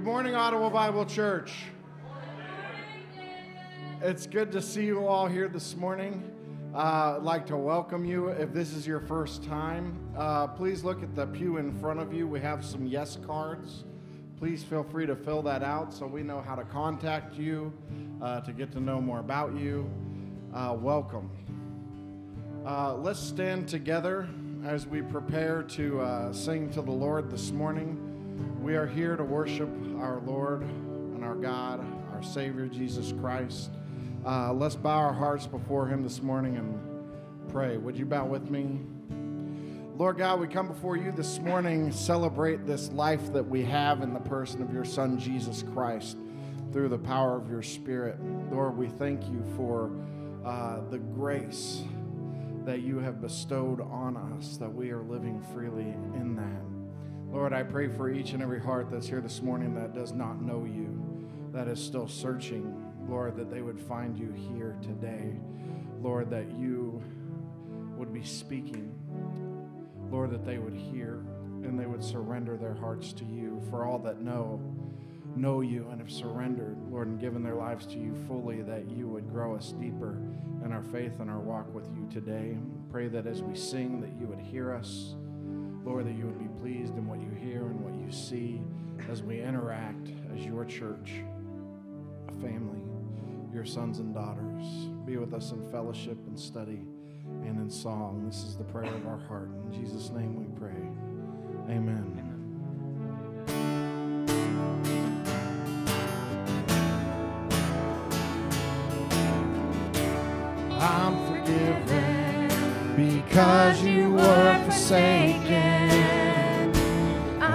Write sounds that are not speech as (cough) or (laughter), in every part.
Good morning, Ottawa Bible Church. It's good to see you all here this morning. Uh, I'd like to welcome you. If this is your first time, uh, please look at the pew in front of you. We have some yes cards. Please feel free to fill that out so we know how to contact you, uh, to get to know more about you. Uh, welcome. Uh, let's stand together as we prepare to uh, sing to the Lord this morning. We are here to worship our Lord and our God, our Savior, Jesus Christ. Uh, let's bow our hearts before Him this morning and pray. Would you bow with me? Lord God, we come before you this morning, celebrate this life that we have in the person of your Son, Jesus Christ, through the power of your Spirit. Lord, we thank you for uh, the grace that you have bestowed on us, that we are living freely in that. Lord, I pray for each and every heart that's here this morning that does not know you, that is still searching. Lord, that they would find you here today. Lord, that you would be speaking. Lord, that they would hear and they would surrender their hearts to you. For all that know, know you and have surrendered, Lord, and given their lives to you fully, that you would grow us deeper in our faith and our walk with you today. Pray that as we sing, that you would hear us. Lord, that you would be pleased in what you hear and what you see as we interact as your church, a family, your sons and daughters. Be with us in fellowship and study and in song. This is the prayer of our heart. In Jesus' name we pray. Amen. I'm forgiven because you were forsaken.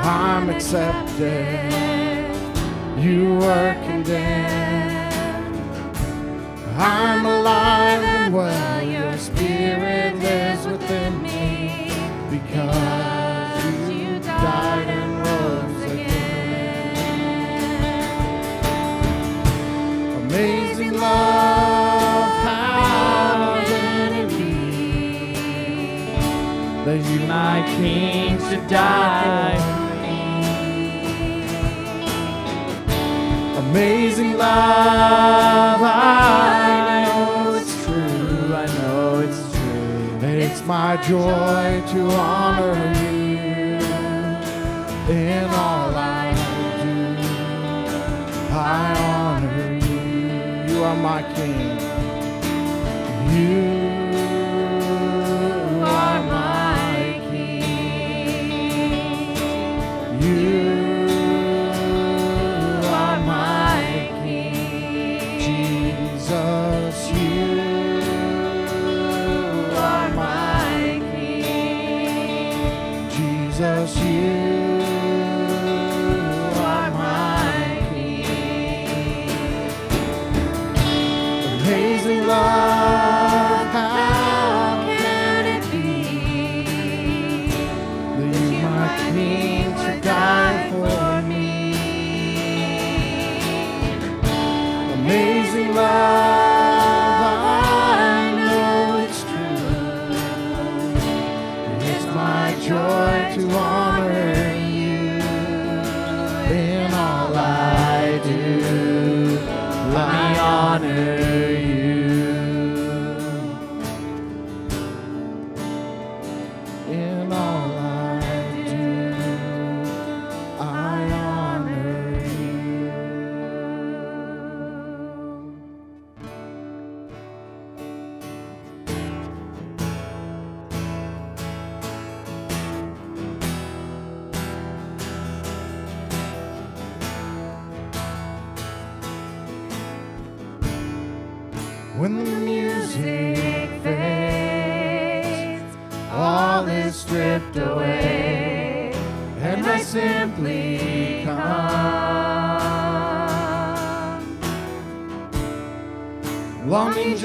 I'm accepted. You were condemned. I'm alive and well. Your spirit lives within me because you died and rose again. Amazing love, that you, my king, should die Amazing love, I know it's true. I know it's true. And It's my joy to honor you in all I do. I honor you. You are my king.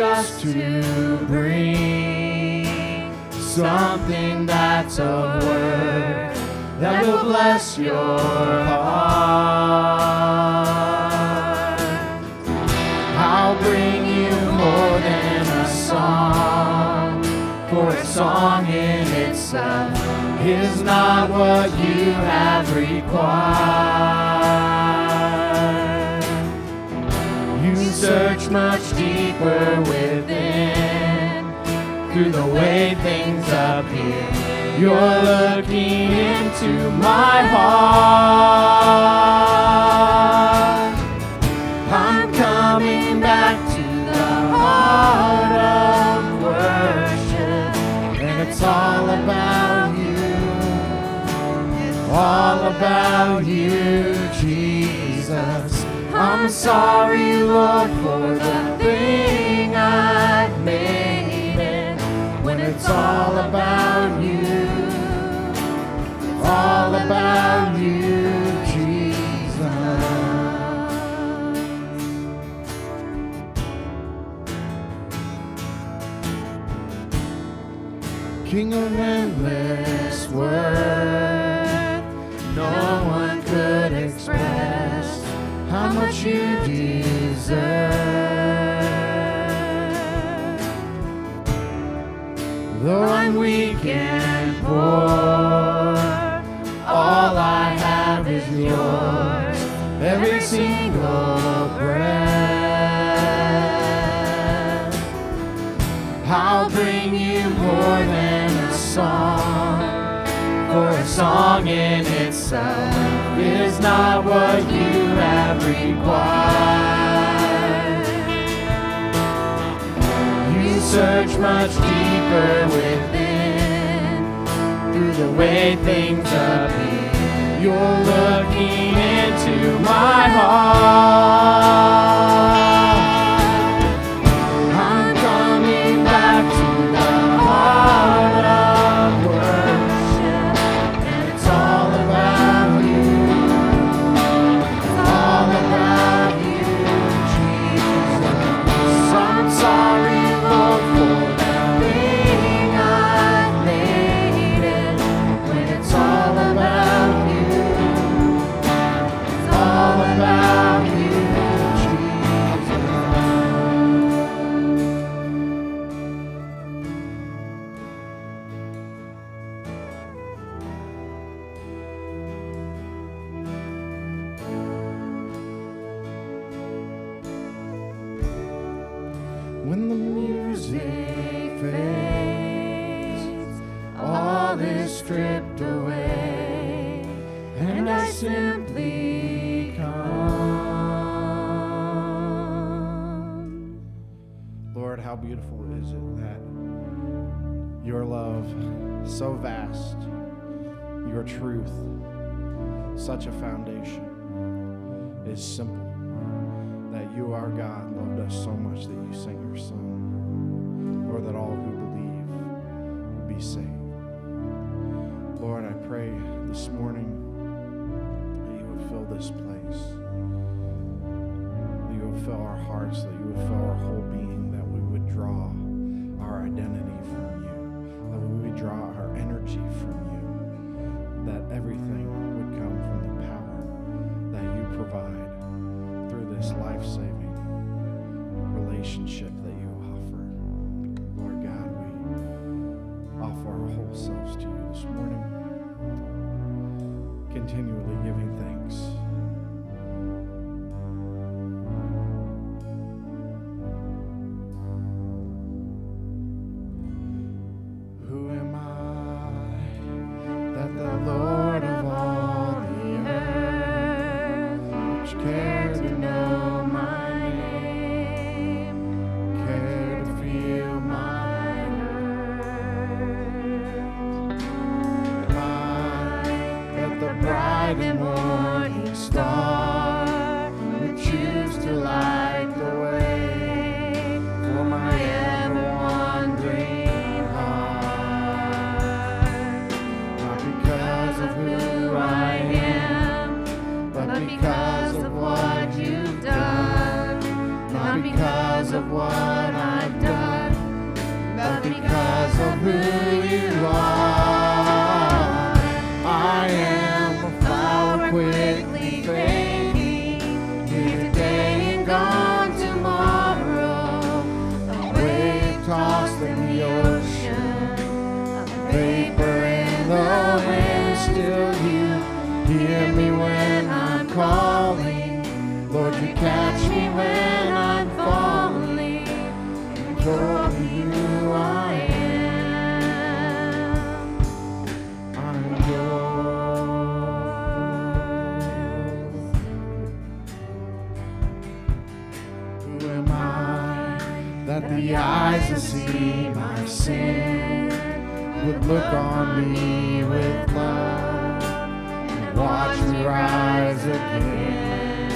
just to bring something that's a worth that will bless your heart. I'll bring you more than a song, for a song in itself is not what you have required. Search much deeper within through the way things appear. You're looking into my heart. I'm coming back to the heart of worship, and it's all about you, all about you. I'm sorry, Lord, for the thing I've made it when it's all about you, all about you, Jesus. King of endless worth, no one much you deserve. Though I'm weak and poor, all I have is yours, every single breath. I'll bring you more than a song, for a song in itself is not what you have required. You search much deeper within through the way things appear. You're looking into my heart. Fades, all is stripped away, and I simply come. Lord, how beautiful is it that your love, so vast, your truth, such a foundation, is simple. That you, our God, loved us so much that you sent your Son, that all who believe will be saved. Lord, I pray this morning that you would fill this place, that you would fill our hearts, that hear me when I'm calling. Lord, you catch me when I'm falling. Who I am. I'm yours. Who am I that the eyes that see my sin would look on me with love and watch me rise again?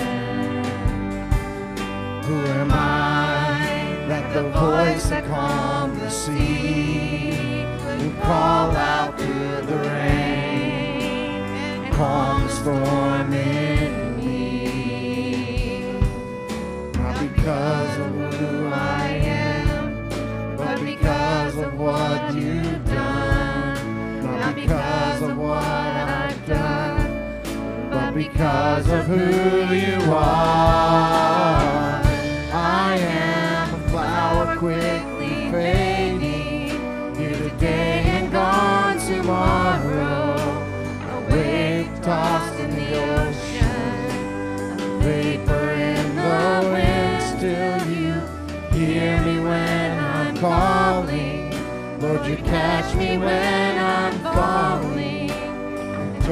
Who am I that the voice that calmed the sea would call out through the rain calm the storm in because of who you are. I am a flower quickly fading, here today and gone tomorrow. A wave tossed in the ocean, a vapor in the wind. Still you hear me when I'm calling. Lord, you catch me when I'm falling. And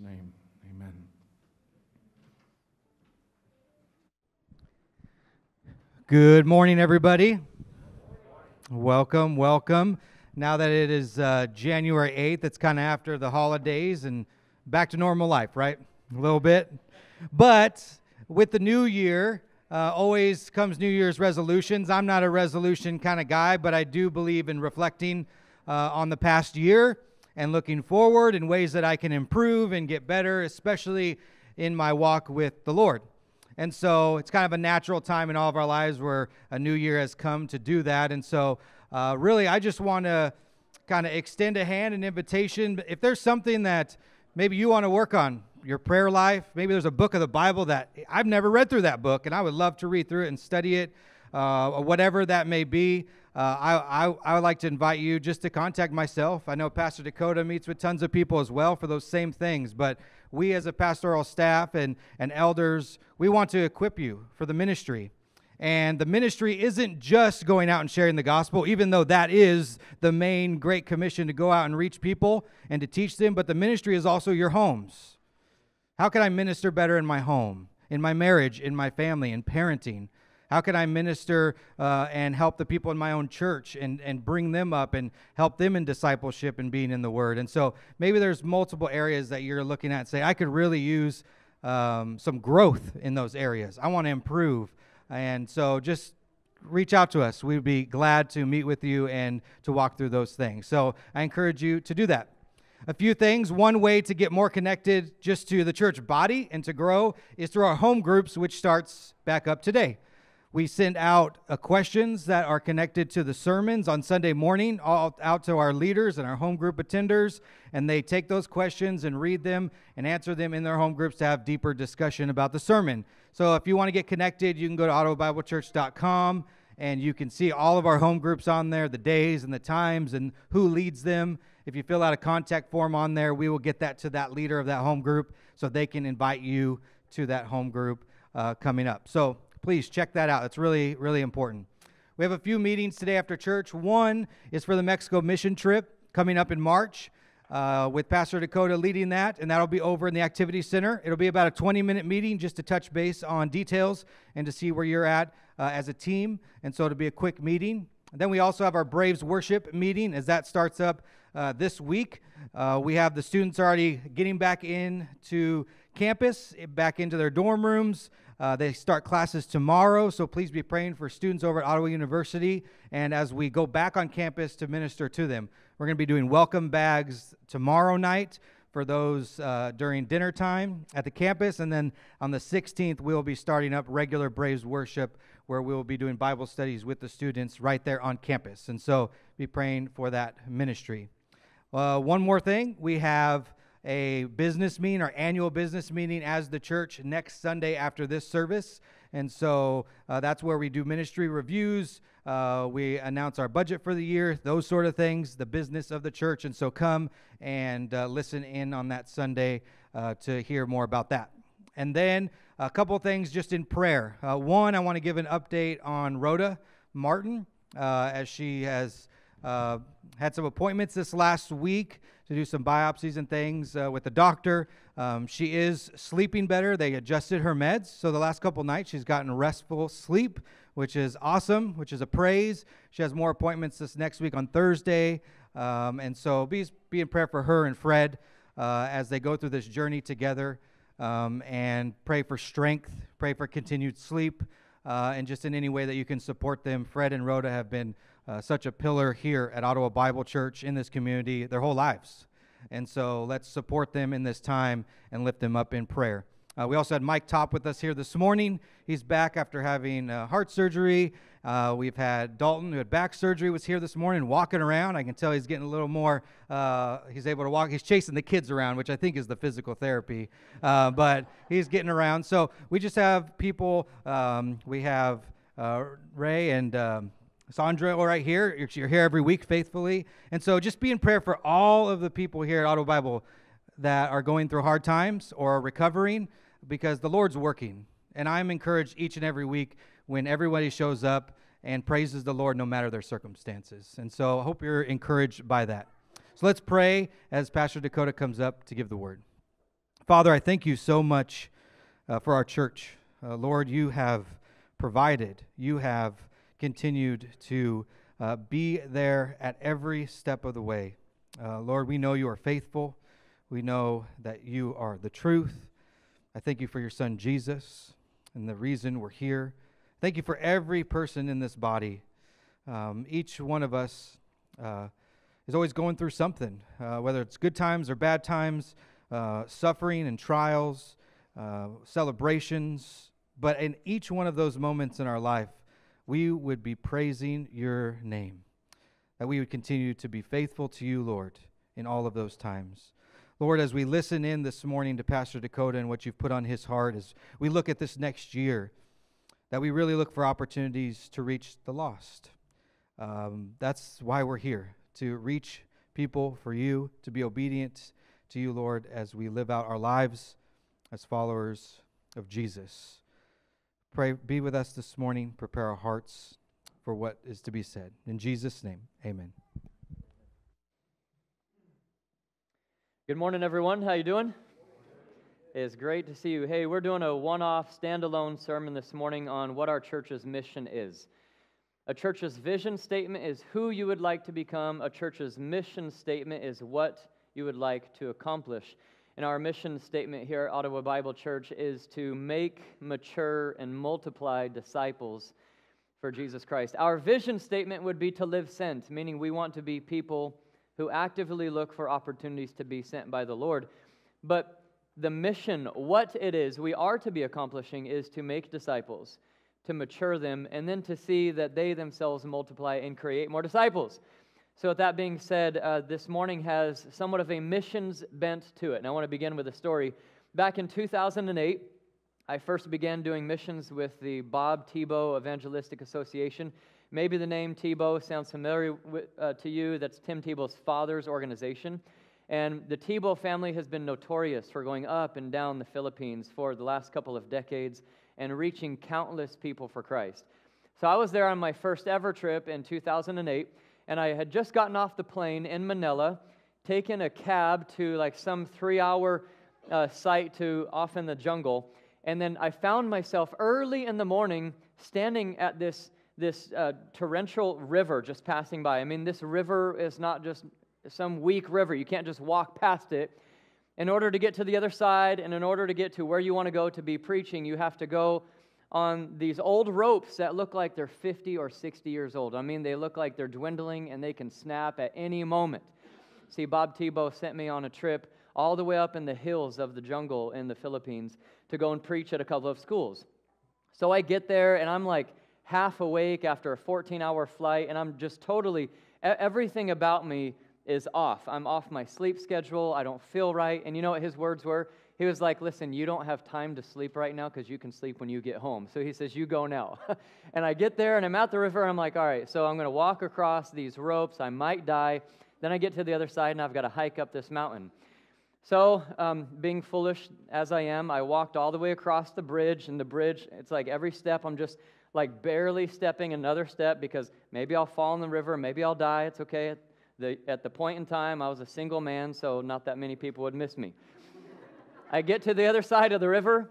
name, amen. Good morning, everybody. Welcome, welcome. Now that it is uh, January 8th, it's kind of after the holidays and back to normal life, right? A little bit. But with the new year, uh, always comes New Year's resolutions. I'm not a resolution kind of guy, but I do believe in reflecting uh, on the past year and looking forward in ways that I can improve and get better, especially in my walk with the Lord. And so it's kind of a natural time in all of our lives where a new year has come to do that. And so, uh, really, I just want to kind of extend a hand, an invitation. If there's something that maybe you want to work on, your prayer life, maybe there's a book of the Bible that I've never read through that book, and I would love to read through it and study it, uh, whatever that may be. Uh, I, I, I would like to invite you just to contact myself. I know Pastor Dakota meets with tons of people as well for those same things, but we as a pastoral staff and, and elders, we want to equip you for the ministry. And the ministry isn't just going out and sharing the gospel, even though that is the main great commission to go out and reach people and to teach them, but the ministry is also your homes. How can I minister better in my home, in my marriage, in my family, in parenting? How can I minister uh, and help the people in my own church and, and bring them up and help them in discipleship and being in the Word? And so maybe there's multiple areas that you're looking at and say, I could really use um, some growth in those areas. I want to improve. And so just reach out to us. We'd be glad to meet with you and to walk through those things. So I encourage you to do that. A few things. One way to get more connected just to the church body and to grow is through our home groups, which starts back up today. We send out uh, questions that are connected to the sermons on Sunday morning, all out to our leaders and our home group attenders, and they take those questions and read them and answer them in their home groups to have deeper discussion about the sermon. So if you want to get connected, you can go to ottawabiblechurch.com and you can see all of our home groups on there, the days and the times and who leads them. If you fill out a contact form on there, we will get that to that leader of that home group so they can invite you to that home group uh, coming up. So please check that out. It's really, really important. We have a few meetings today after church. One is for the Mexico mission trip coming up in March. uh, with Pastor Dakota leading that, and that'll be over in the Activity Center. It'll be about a 20 minute meeting just to touch base on details and to see where you're at uh, as a team. And so it'll be a quick meeting. And then we also have our Braves worship meeting as that starts up uh, this week. Uh, we have the students already getting back into campus, back into their dorm rooms. Uh, they start classes tomorrow, so please be praying for students over at Ottawa University. And as we go back on campus to minister to them, we're going to be doing welcome bags tomorrow night for those uh, during dinner time at the campus. And then on the 16th, we'll be starting up regular Braves worship where we will be doing Bible studies with the students right there on campus. And so be praying for that ministry. Uh, one more thing we have a business meeting, our annual business meeting as the church next Sunday after this service. And so uh, that's where we do ministry reviews. Uh, we announce our budget for the year, those sort of things, the business of the church. And so come and uh, listen in on that Sunday uh, to hear more about that. And then a couple things just in prayer. Uh, one, I want to give an update on Rhoda Martin uh, as she has had some appointments this last week to do some biopsies and things uh, with the doctor. Um, she is sleeping better. They adjusted her meds. So the last couple nights, she's gotten restful sleep, which is awesome, which is a praise. She has more appointments this next week on Thursday. Um, and so be, be in prayer for her and Fred uh, as they go through this journey together. Um, and pray for strength, pray for continued sleep, uh, and just in any way that you can support them. Fred and Rhoda have been uh, such a pillar here at Ottawa Bible Church in this community their whole lives. And so let's support them in this time and lift them up in prayer. Uh, we also had Mike Top with us here this morning. He's back after having uh, heart surgery. Uh, we've had Dalton, who had back surgery, was here this morning walking around. I can tell he's getting a little more, uh, he's able to walk. He's chasing the kids around, which I think is the physical therapy, uh, but he's getting around. So we just have people, um, we have Ray and um, Sandra, right here, you're, here every week faithfully. And so just be in prayer for all of the people here at Ottawa Bible that are going through hard times or are recovering because the Lord's working. And I'm encouraged each and every week when everybody shows up and praises the Lord no matter their circumstances. And so I hope you're encouraged by that. So let's pray as Pastor Dakota comes up to give the word. Father, I thank you so much uh, for our church. Uh, Lord, you have provided, you have continued to uh, be there at every step of the way. Uh, Lord, we know you are faithful. We know that you are the truth. I thank you for your son Jesus and the reason we're here. Thank you for every person in this body. Um, each one of us uh, is always going through something, uh, whether it's good times or bad times, uh, suffering and trials, uh, celebrations. But in each one of those moments in our life, we would be praising your name, that we would continue to be faithful to you, Lord, in all of those times. Lord, as we listen in this morning to Pastor Dakota and what you've put on his heart, as we look at this next year, that we really look for opportunities to reach the lost. Um, that's why we're here, to reach people for you, to be obedient to you, Lord, as we live out our lives as followers of Jesus. Pray, be with us this morning. Prepare our hearts for what is to be said. In Jesus' name, amen. Good morning, everyone. How you doing? It's great to see you. Hey, we're doing a one-off, standalone sermon this morning on what our church's mission is. A church's vision statement is who you would like to become. A church's mission statement is what you would like to accomplish. And our mission statement here at Ottawa Bible Church is to make, mature, and multiply disciples for Jesus Christ. Our vision statement would be to live sent, meaning we want to be people who actively look for opportunities to be sent by the Lord. But the mission, what it is we are to be accomplishing, is to make disciples, to mature them, and then to see that they themselves multiply and create more disciples. So, with that being said, uh, this morning has somewhat of a missions bent to it. And I want to begin with a story. Back in 2008, I first began doing missions with the Bob Tebow Evangelistic Association. Maybe the name Tebow sounds familiar with, uh, to you. That's Tim Tebow's father's organization. And the Tebow family has been notorious for going up and down the Philippines for the last couple of decades and reaching countless people for Christ. So I was there on my first ever trip in 2008 and I had just gotten off the plane in Manila taken a cab to like some three hour uh, site to off in the jungle. And then I found myself early in the morning standing at this, this uh, torrential river just passing by. I mean, this river is not just some weak river, you can't just walk past it. In order to get to the other side and in order to get to where you want to go to be preaching, you have to go on these old ropes that look like they're 50 or 60 years old. I mean, they look like they're dwindling and they can snap at any moment. See, Bob Tebow sent me on a trip all the way up in the hills of the jungle in the Philippines to go and preach at a couple of schools. So I get there and I'm like half awake after a 14 hour flight, and I'm just totally, everything about me is off. I'm off my sleep schedule. I don't feel right. And you know what his words were? He was like, Listen, you don't have time to sleep right now because you can sleep when you get home. So he says, You go now. (laughs) and I get there and I'm at the river. And I'm like, All right, so I'm going to walk across these ropes. I might die. Then I get to the other side and I've got to hike up this mountain. So, um, being foolish as I am, I walked all the way across the bridge. And the bridge, it's like every step I'm just like barely stepping another step because maybe I'll fall in the river, maybe I'll die. It's okay. The, at the point in time, I was a single man, so not that many people would miss me. I get to the other side of the river,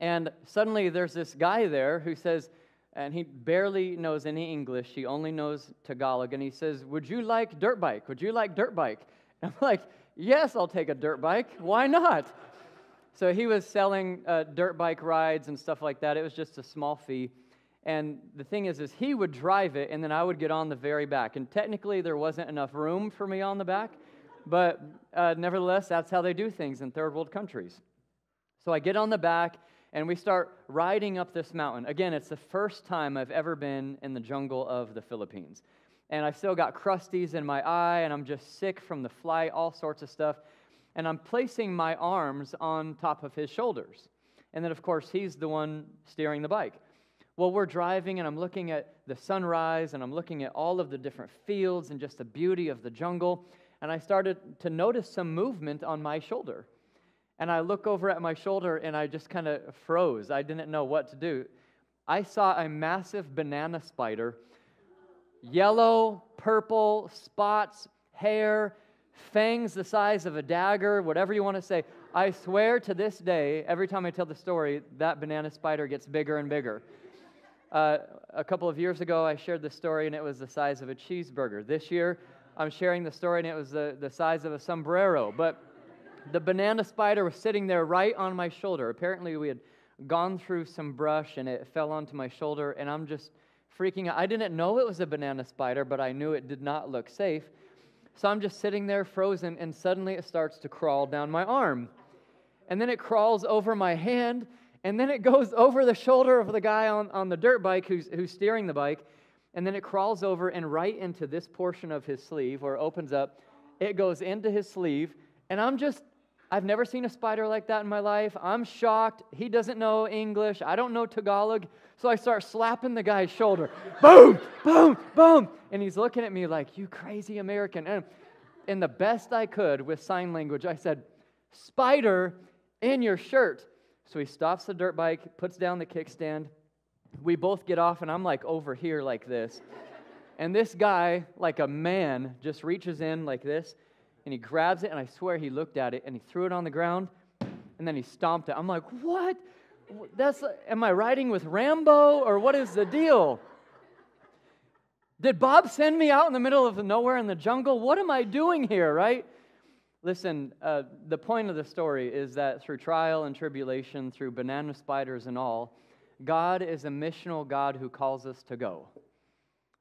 and suddenly there's this guy there who says, and he barely knows any English. He only knows Tagalog. And he says, Would you like dirt bike? Would you like dirt bike? And (laughs) I'm like, Yes, I'll take a dirt bike. Why not? (laughs) So he was selling uh, dirt bike rides and stuff like that. It was just a small fee. And the thing is, is he would drive it, and then I would get on the very back. And technically, there wasn't enough room for me on the back. But uh, nevertheless, that's how they do things in third world countries. So I get on the back and we start riding up this mountain. Again, it's the first time I've ever been in the jungle of the Philippines. And I've still got crusties in my eye, and I'm just sick from the flight, all sorts of stuff. And I'm placing my arms on top of his shoulders. And then, of course, he's the one steering the bike. Well, we're driving, and I'm looking at the sunrise, and I'm looking at all of the different fields and just the beauty of the jungle and I started to notice some movement on my shoulder. And I look over at my shoulder and I just kind of froze. I didn't know what to do. I saw a massive banana spider, yellow, purple, spots, hair, fangs the size of a dagger, whatever you want to say. I swear to this day, every time I tell the story, that banana spider gets bigger and bigger. Uh, a couple of years ago, I shared the story, and it was the size of a cheeseburger. This year, I'm sharing the story, and it was the, the size of a sombrero. But the banana spider was sitting there right on my shoulder. Apparently, we had gone through some brush, and it fell onto my shoulder, and I'm just freaking out. I didn't know it was a banana spider, but I knew it did not look safe. So I'm just sitting there frozen, and suddenly it starts to crawl down my arm. And then it crawls over my hand, and then it goes over the shoulder of the guy on, on the dirt bike who's, who's steering the bike and then it crawls over and right into this portion of his sleeve it opens up. It goes into his sleeve, and I'm just, I've never seen a spider like that in my life. I'm shocked. He doesn't know English. I don't know Tagalog. So I start slapping the guy's shoulder. boom, boom, boom. And he's looking at me like, you crazy American. And in the best I could with sign language, I said, Spider in your shirt. So he stops the dirt bike, puts down the kickstand, we both get off, and I'm like over here like this. And this guy, like a man, just reaches in like this, and he grabs it, and I swear he looked at it, and he threw it on the ground, and then he stomped it. I'm like, what? That's, am I riding with Rambo, or what is the deal? Did Bob send me out in the middle of nowhere in the jungle? What am I doing here, right? Listen, uh, the point of the story is that through trial and tribulation, through banana spiders and all, God is a missional God who calls us to go.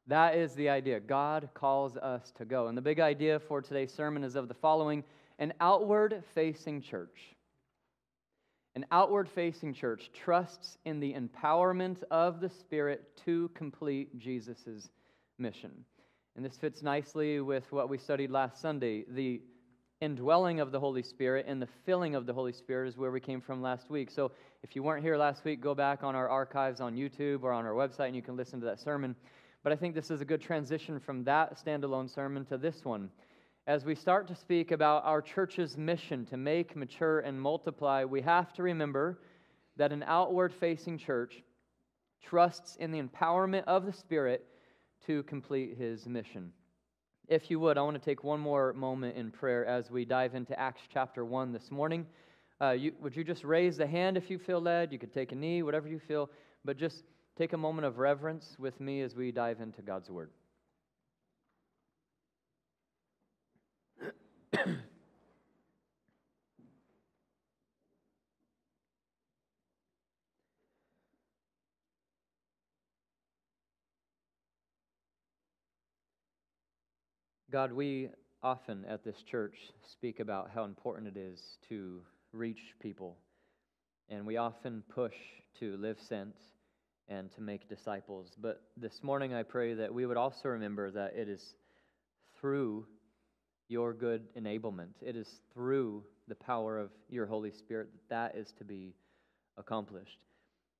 That is the idea. God calls us to go. And the big idea for today's sermon is of the following an outward facing church. An outward facing church trusts in the empowerment of the Spirit to complete Jesus' mission. And this fits nicely with what we studied last Sunday. The indwelling of the Holy Spirit and the filling of the Holy Spirit is where we came from last week. So if you weren't here last week, go back on our archives on YouTube or on our website and you can listen to that sermon. But I think this is a good transition from that standalone sermon to this one. As we start to speak about our church's mission to make, mature, and multiply, we have to remember that an outward facing church trusts in the empowerment of the Spirit to complete his mission. if you would, I want to take one more moment in prayer as we dive into Acts chapter 1 this morning. Uh, you, would you just raise the hand if you feel led? You could take a knee, whatever you feel, but just take a moment of reverence with me as we dive into God's Word. God, we often at this church speak about how important it is to reach people. And we often push to live sent and to make disciples. But this morning I pray that we would also remember that it is through your good enablement, it is through the power of your Holy Spirit that that is to be accomplished.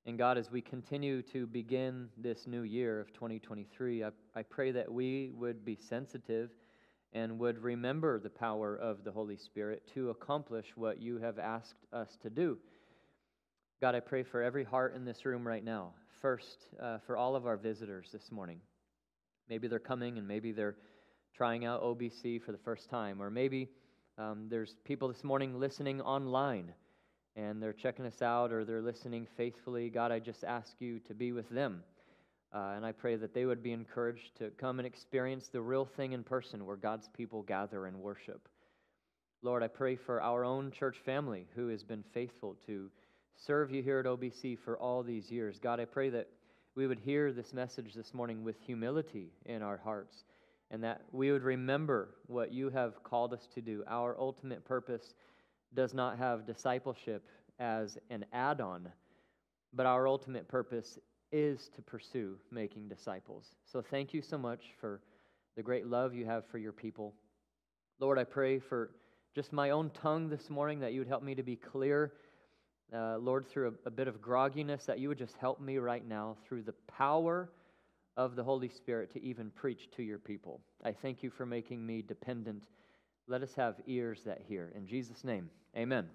And God, as we continue to begin this new year of 2023, I, I pray that we would be sensitive and would remember the power of the Holy Spirit to accomplish what you have asked us to do. God, I pray for every heart in this room right now. First, uh, for all of our visitors this morning. Maybe they're coming and maybe they're trying out OBC for the first time, or maybe um, there's people this morning listening online and they're checking us out or they're listening faithfully. God, I just ask you to be with them. Uh, and I pray that they would be encouraged to come and experience the real thing in person where God's people gather and worship. Lord, I pray for our own church family who has been faithful to serve you here at OBC for all these years. God, I pray that we would hear this message this morning with humility in our hearts and that we would remember what you have called us to do. Our ultimate purpose does not have discipleship as an add on, but our ultimate purpose is to pursue making disciples. So thank you so much for the great love you have for your people. Lord, I pray for just my own tongue this morning that you would help me to be clear. Uh, Lord, through a, a bit of grogginess, that you would just help me right now through the power of the Holy Spirit to even preach to your people. I thank you for making me dependent. Let us have ears that hear. In Jesus' name, amen.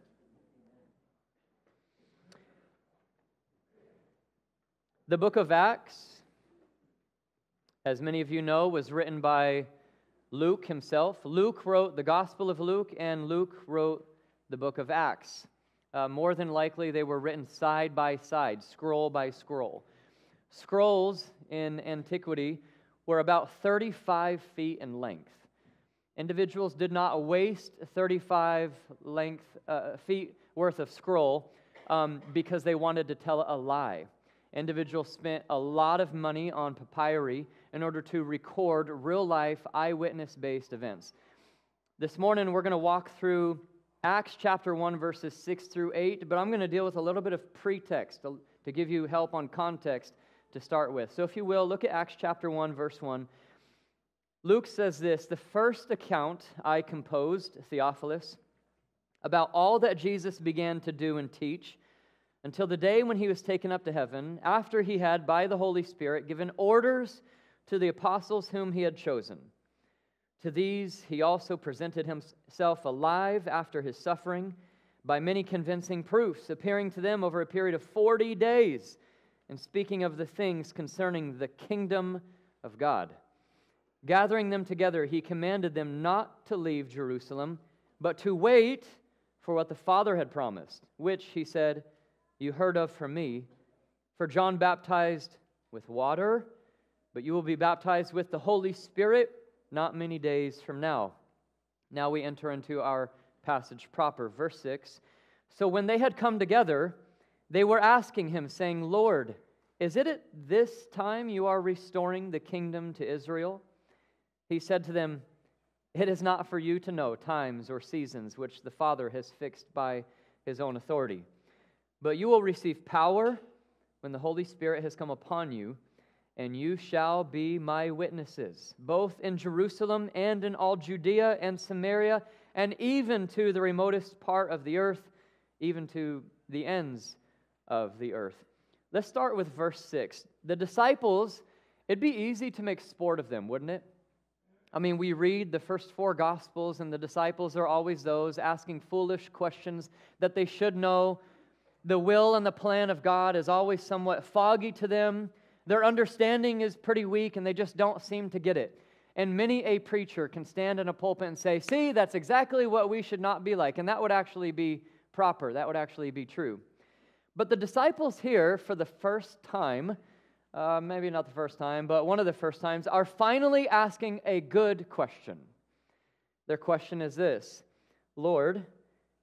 The book of Acts, as many of you know, was written by Luke himself. Luke wrote the Gospel of Luke, and Luke wrote the book of Acts. Uh, more than likely, they were written side by side, scroll by scroll. Scrolls in antiquity were about 35 feet in length. Individuals did not waste 35 length, uh, feet worth of scroll um, because they wanted to tell a lie individuals spent a lot of money on papyri in order to record real life, eyewitness based events. This morning, we're going to walk through Acts chapter 1, verses 6 through 8, but I'm going to deal with a little bit of pretext to, to give you help on context to start with. So, if you will, look at Acts chapter 1, verse 1. Luke says this The first account I composed, Theophilus, about all that Jesus began to do and teach until the day when he was taken up to heaven, after he had, by the Holy Spirit, given orders to the apostles whom he had chosen. To these he also presented himself alive after his suffering by many convincing proofs, appearing to them over a period of 40 days and speaking of the things concerning the kingdom of God. Gathering them together, he commanded them not to leave Jerusalem, but to wait for what the Father had promised, which, he said, you heard of from me. For John baptized with water, but you will be baptized with the Holy Spirit not many days from now. Now we enter into our passage proper. Verse 6 So when they had come together, they were asking him, saying, Lord, is it at this time you are restoring the kingdom to Israel? He said to them, It is not for you to know times or seasons which the Father has fixed by his own authority but you will receive power when the Holy Spirit has come upon you, and you shall be my witnesses, both in Jerusalem and in all Judea and Samaria, and even to the remotest part of the earth, even to the ends of the earth. Let's start with verse 6. The disciples, it'd be easy to make sport of them, wouldn't it? I mean, we read the first four Gospels, and the disciples are always those asking foolish questions that they should know the will and the plan of God is always somewhat foggy to them. Their understanding is pretty weak and they just don't seem to get it. And many a preacher can stand in a pulpit and say, See, that's exactly what we should not be like. And that would actually be proper, that would actually be true. But the disciples here, for the first time, uh, maybe not the first time, but one of the first times, are finally asking a good question. Their question is this Lord,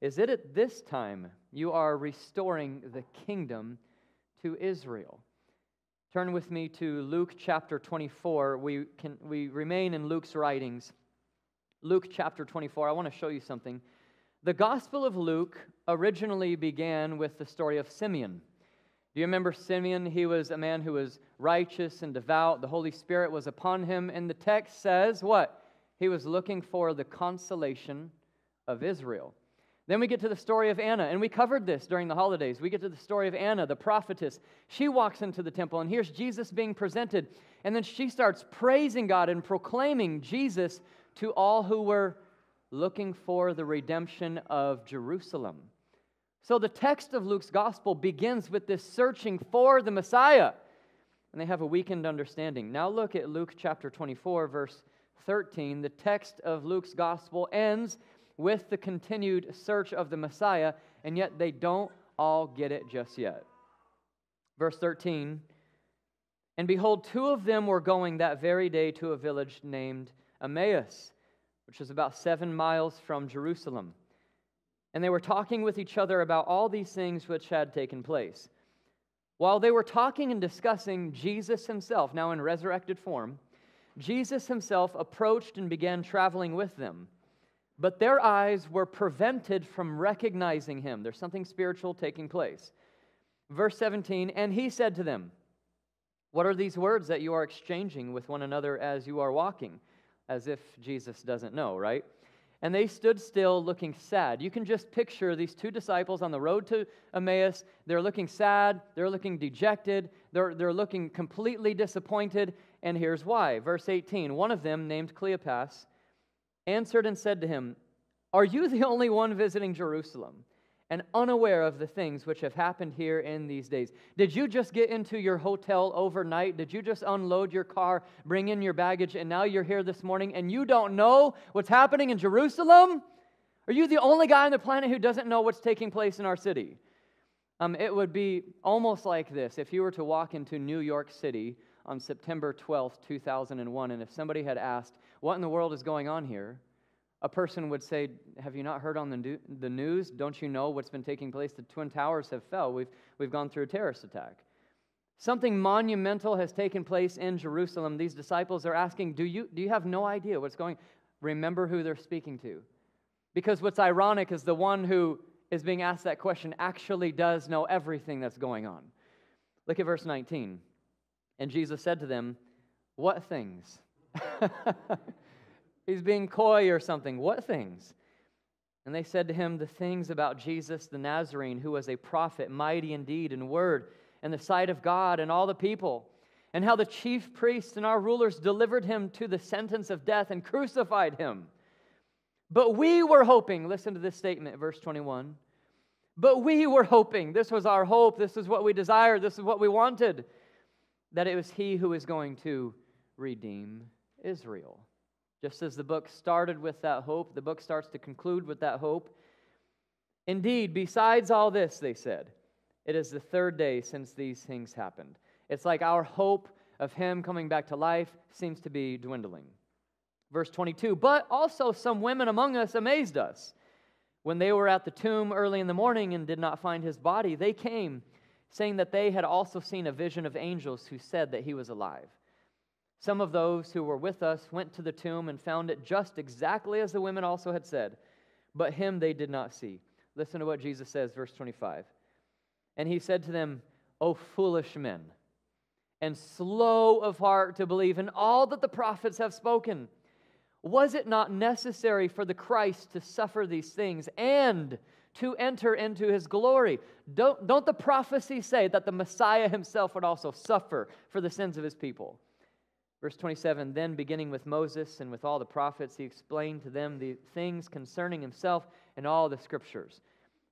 is it at this time you are restoring the kingdom to Israel? Turn with me to Luke chapter 24. We, can, we remain in Luke's writings. Luke chapter 24. I want to show you something. The Gospel of Luke originally began with the story of Simeon. Do you remember Simeon? He was a man who was righteous and devout. The Holy Spirit was upon him. And the text says what? He was looking for the consolation of Israel. Then we get to the story of Anna, and we covered this during the holidays. We get to the story of Anna, the prophetess. She walks into the temple, and here's Jesus being presented. And then she starts praising God and proclaiming Jesus to all who were looking for the redemption of Jerusalem. So the text of Luke's gospel begins with this searching for the Messiah. And they have a weakened understanding. Now look at Luke chapter 24, verse 13. The text of Luke's gospel ends with the continued search of the Messiah, and yet they don't all get it just yet. Verse 13 And behold, two of them were going that very day to a village named Emmaus, which is about seven miles from Jerusalem. And they were talking with each other about all these things which had taken place. While they were talking and discussing Jesus himself, now in resurrected form, Jesus himself approached and began traveling with them. But their eyes were prevented from recognizing him. There's something spiritual taking place. Verse 17, and he said to them, What are these words that you are exchanging with one another as you are walking? As if Jesus doesn't know, right? And they stood still, looking sad. You can just picture these two disciples on the road to Emmaus. They're looking sad, they're looking dejected, they're, they're looking completely disappointed. And here's why. Verse 18 One of them, named Cleopas, answered and said to him, Are you the only one visiting Jerusalem and unaware of the things which have happened here in these days? Did you just get into your hotel overnight? Did you just unload your car, bring in your baggage, and now you're here this morning and you don't know what's happening in Jerusalem? Are you the only guy on the planet who doesn't know what's taking place in our city? Um, it would be almost like this if you were to walk into New York City on September 12th, 2001, and if somebody had asked, What in the world is going on here? a person would say, Have you not heard on the, the news? Don't you know what's been taking place? The Twin Towers have fell. We've, we've gone through a terrorist attack. Something monumental has taken place in Jerusalem. These disciples are asking, Do you, do you have no idea what's going Remember who they're speaking to. Because what's ironic is the one who is being asked that question actually does know everything that's going on. Look at verse 19. And Jesus said to them, What things? (laughs) He's being coy or something. What things? And they said to him, The things about Jesus the Nazarene, who was a prophet, mighty indeed in and word, in the sight of God and all the people, and how the chief priests and our rulers delivered him to the sentence of death and crucified him. But we were hoping, listen to this statement, verse 21. But we were hoping, this was our hope, this is what we desired, this is what we wanted that it was he who is going to redeem Israel. Just as the book started with that hope, the book starts to conclude with that hope. Indeed, besides all this, they said, it is the third day since these things happened. It's like our hope of him coming back to life seems to be dwindling. Verse 22 But also some women among us amazed us. When they were at the tomb early in the morning and did not find his body, they came saying that they had also seen a vision of angels who said that he was alive. Some of those who were with us went to the tomb and found it just exactly as the women also had said, but him they did not see. Listen to what Jesus says, verse 25. And he said to them, O foolish men, and slow of heart to believe in all that the prophets have spoken. Was it not necessary for the Christ to suffer these things and to enter into his glory. Don't, don't the prophecies say that the Messiah himself would also suffer for the sins of his people? Verse 27 Then, beginning with Moses and with all the prophets, he explained to them the things concerning himself and all the scriptures.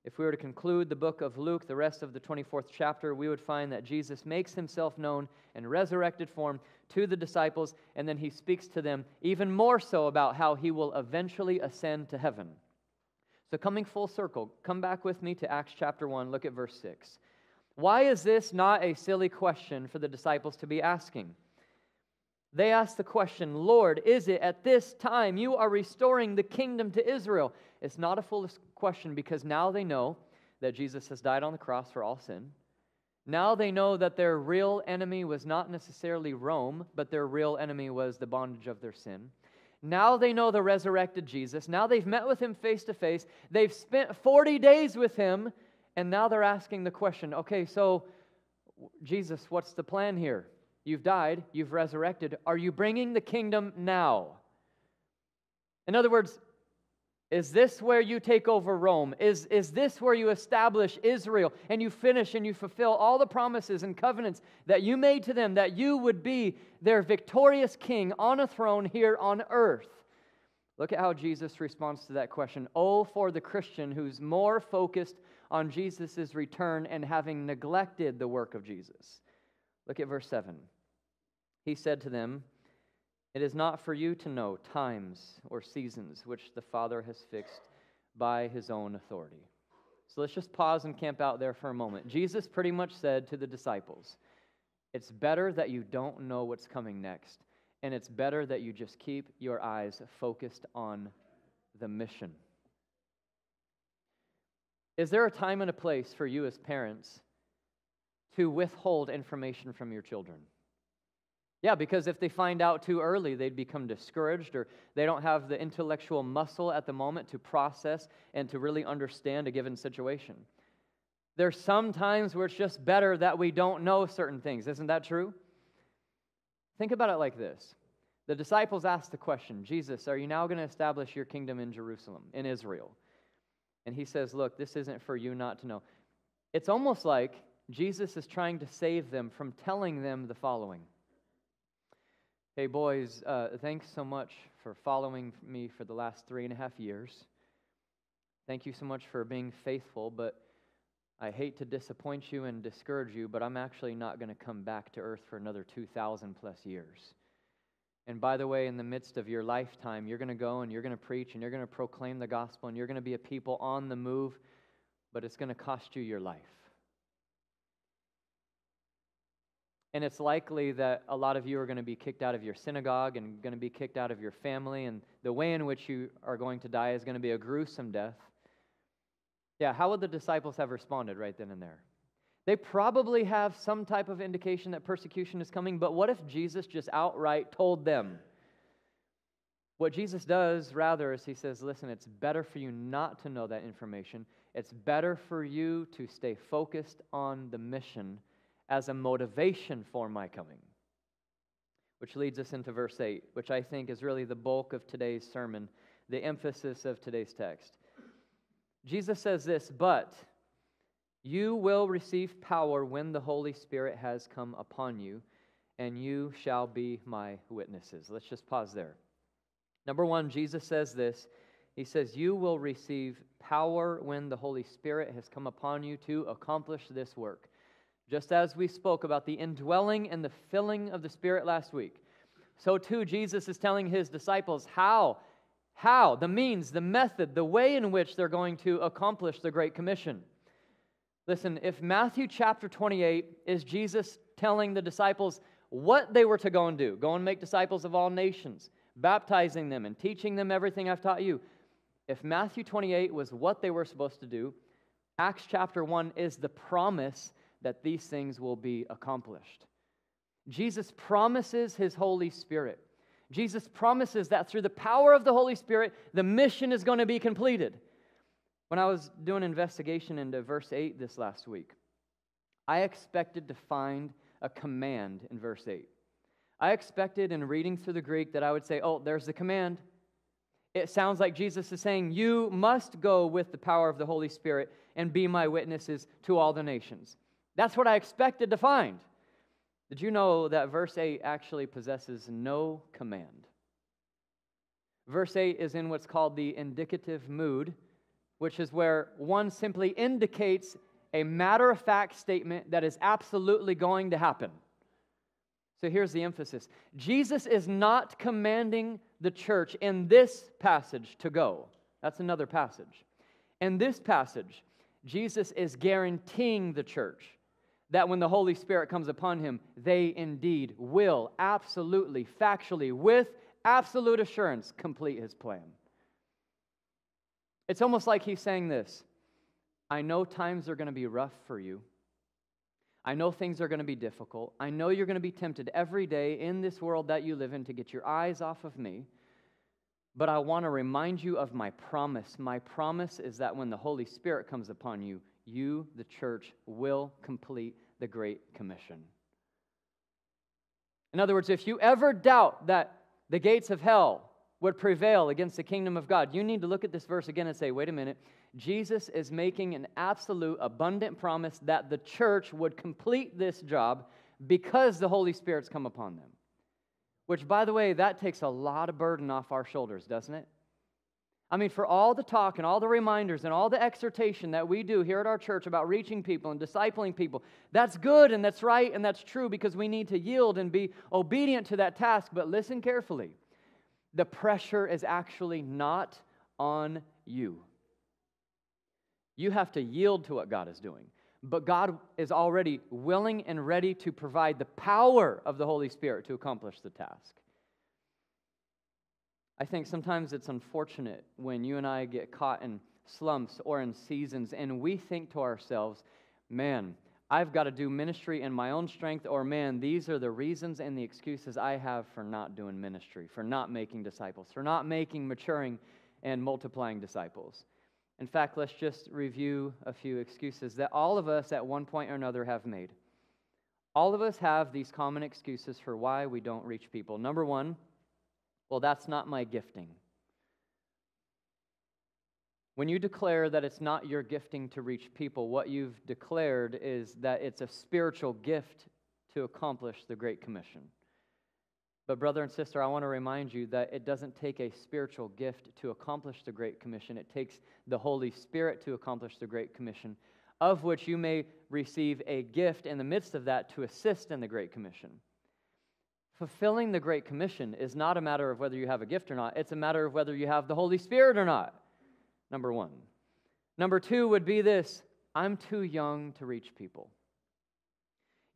If we were to conclude the book of Luke, the rest of the 24th chapter, we would find that Jesus makes himself known in resurrected form to the disciples, and then he speaks to them even more so about how he will eventually ascend to heaven. So, coming full circle, come back with me to Acts chapter 1, look at verse 6. Why is this not a silly question for the disciples to be asking? They ask the question, Lord, is it at this time you are restoring the kingdom to Israel? It's not a foolish question because now they know that Jesus has died on the cross for all sin. Now they know that their real enemy was not necessarily Rome, but their real enemy was the bondage of their sin. Now they know the resurrected Jesus. Now they've met with him face to face. They've spent 40 days with him, and now they're asking the question okay, so, Jesus, what's the plan here? You've died, you've resurrected. Are you bringing the kingdom now? In other words, is this where you take over Rome? Is, is this where you establish Israel and you finish and you fulfill all the promises and covenants that you made to them that you would be their victorious king on a throne here on earth? Look at how Jesus responds to that question. Oh, for the Christian who's more focused on Jesus' return and having neglected the work of Jesus. Look at verse 7. He said to them, It is not for you to know times or seasons which the Father has fixed by his own authority. So let's just pause and camp out there for a moment. Jesus pretty much said to the disciples, It's better that you don't know what's coming next, and it's better that you just keep your eyes focused on the mission. Is there a time and a place for you as parents to withhold information from your children? Yeah, because if they find out too early, they'd become discouraged or they don't have the intellectual muscle at the moment to process and to really understand a given situation. There's some times where it's just better that we don't know certain things. Isn't that true? Think about it like this The disciples asked the question Jesus, are you now going to establish your kingdom in Jerusalem, in Israel? And he says, Look, this isn't for you not to know. It's almost like Jesus is trying to save them from telling them the following Hey, boys, uh, thanks so much for following me for the last three and a half years. Thank you so much for being faithful, but I hate to disappoint you and discourage you, but I'm actually not going to come back to earth for another 2,000 plus years. And by the way, in the midst of your lifetime, you're going to go and you're going to preach and you're going to proclaim the gospel and you're going to be a people on the move, but it's going to cost you your life. And it's likely that a lot of you are going to be kicked out of your synagogue and going to be kicked out of your family, and the way in which you are going to die is going to be a gruesome death. Yeah, how would the disciples have responded right then and there? They probably have some type of indication that persecution is coming, but what if Jesus just outright told them? What Jesus does, rather, is he says, Listen, it's better for you not to know that information. It's better for you to stay focused on the mission as a motivation for my coming. Which leads us into verse 8, which I think is really the bulk of today's sermon, the emphasis of today's text. Jesus says this, but you will receive power when the Holy Spirit has come upon you, and you shall be my witnesses. Let's just pause there. Number one, Jesus says this. He says, You will receive power when the Holy Spirit has come upon you to accomplish this work. Just as we spoke about the indwelling and the filling of the Spirit last week, so too Jesus is telling his disciples how, how, the means, the method, the way in which they're going to accomplish the Great Commission. Listen, if Matthew chapter 28 is Jesus telling the disciples what they were to go and do, go and make disciples of all nations, baptizing them and teaching them everything I've taught you. If Matthew 28 was what they were supposed to do, Acts chapter 1 is the promise that these things will be accomplished. Jesus promises his Holy Spirit. Jesus promises that through the power of the Holy Spirit, the mission is going to be completed. When I was doing investigation into verse 8 this last week, I expected to find a command in verse 8. I expected in reading through the Greek that I would say, oh, there's the command. It sounds like Jesus is saying, You must go with the power of the Holy Spirit and be my witnesses to all the nations. That's what I expected to find. Did you know that verse 8 actually possesses no command? Verse 8 is in what's called the indicative mood, which is where one simply indicates a matter of fact statement that is absolutely going to happen. So here's the emphasis Jesus is not commanding the church in this passage to go. That's another passage. In this passage, Jesus is guaranteeing the church that when the Holy Spirit comes upon him, they indeed will absolutely, factually, with absolute assurance, complete his plan. It's almost like he's saying this I know times are going to be rough for you. I know things are going to be difficult. I know you're going to be tempted every day in this world that you live in to get your eyes off of me. But I want to remind you of my promise. My promise is that when the Holy Spirit comes upon you, you, the church, will complete the Great Commission. In other words, if you ever doubt that the gates of hell would prevail against the kingdom of God, you need to look at this verse again and say, wait a minute. Jesus is making an absolute, abundant promise that the church would complete this job because the Holy Spirit's come upon them. Which, by the way, that takes a lot of burden off our shoulders, doesn't it? I mean, for all the talk and all the reminders and all the exhortation that we do here at our church about reaching people and discipling people, that's good and that's right and that's true because we need to yield and be obedient to that task. But listen carefully the pressure is actually not on you. You have to yield to what God is doing. But God is already willing and ready to provide the power of the Holy Spirit to accomplish the task. I think sometimes it's unfortunate when you and I get caught in slumps or in seasons and we think to ourselves, man, I've got to do ministry in my own strength, or man, these are the reasons and the excuses I have for not doing ministry, for not making disciples, for not making, maturing, and multiplying disciples. In fact, let's just review a few excuses that all of us at one point or another have made. All of us have these common excuses for why we don't reach people. Number one, well, that's not my gifting. When you declare that it's not your gifting to reach people, what you've declared is that it's a spiritual gift to accomplish the Great Commission. But, brother and sister, I want to remind you that it doesn't take a spiritual gift to accomplish the Great Commission. It takes the Holy Spirit to accomplish the Great Commission, of which you may receive a gift in the midst of that to assist in the Great Commission. Fulfilling the Great Commission is not a matter of whether you have a gift or not, it's a matter of whether you have the Holy Spirit or not. Number one. Number two would be this I'm too young to reach people.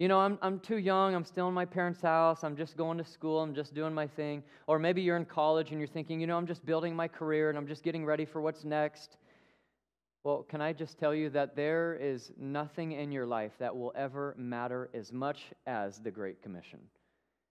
You know, I'm, I'm too young. I'm still in my parents' house. I'm just going to school. I'm just doing my thing. Or maybe you're in college and you're thinking, you know, I'm just building my career and I'm just getting ready for what's next. Well, can I just tell you that there is nothing in your life that will ever matter as much as the Great Commission?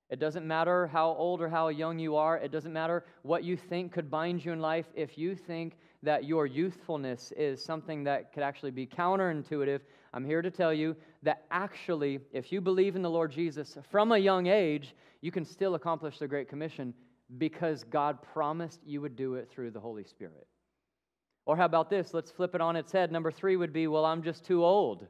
It doesn't matter how old or how young you are. It doesn't matter what you think could bind you in life. If you think that your youthfulness is something that could actually be counterintuitive, I'm here to tell you that actually, if you believe in the Lord Jesus from a young age, you can still accomplish the Great Commission because God promised you would do it through the Holy Spirit. Or how about this? Let's flip it on its head. Number three would be, well, I'm just too old.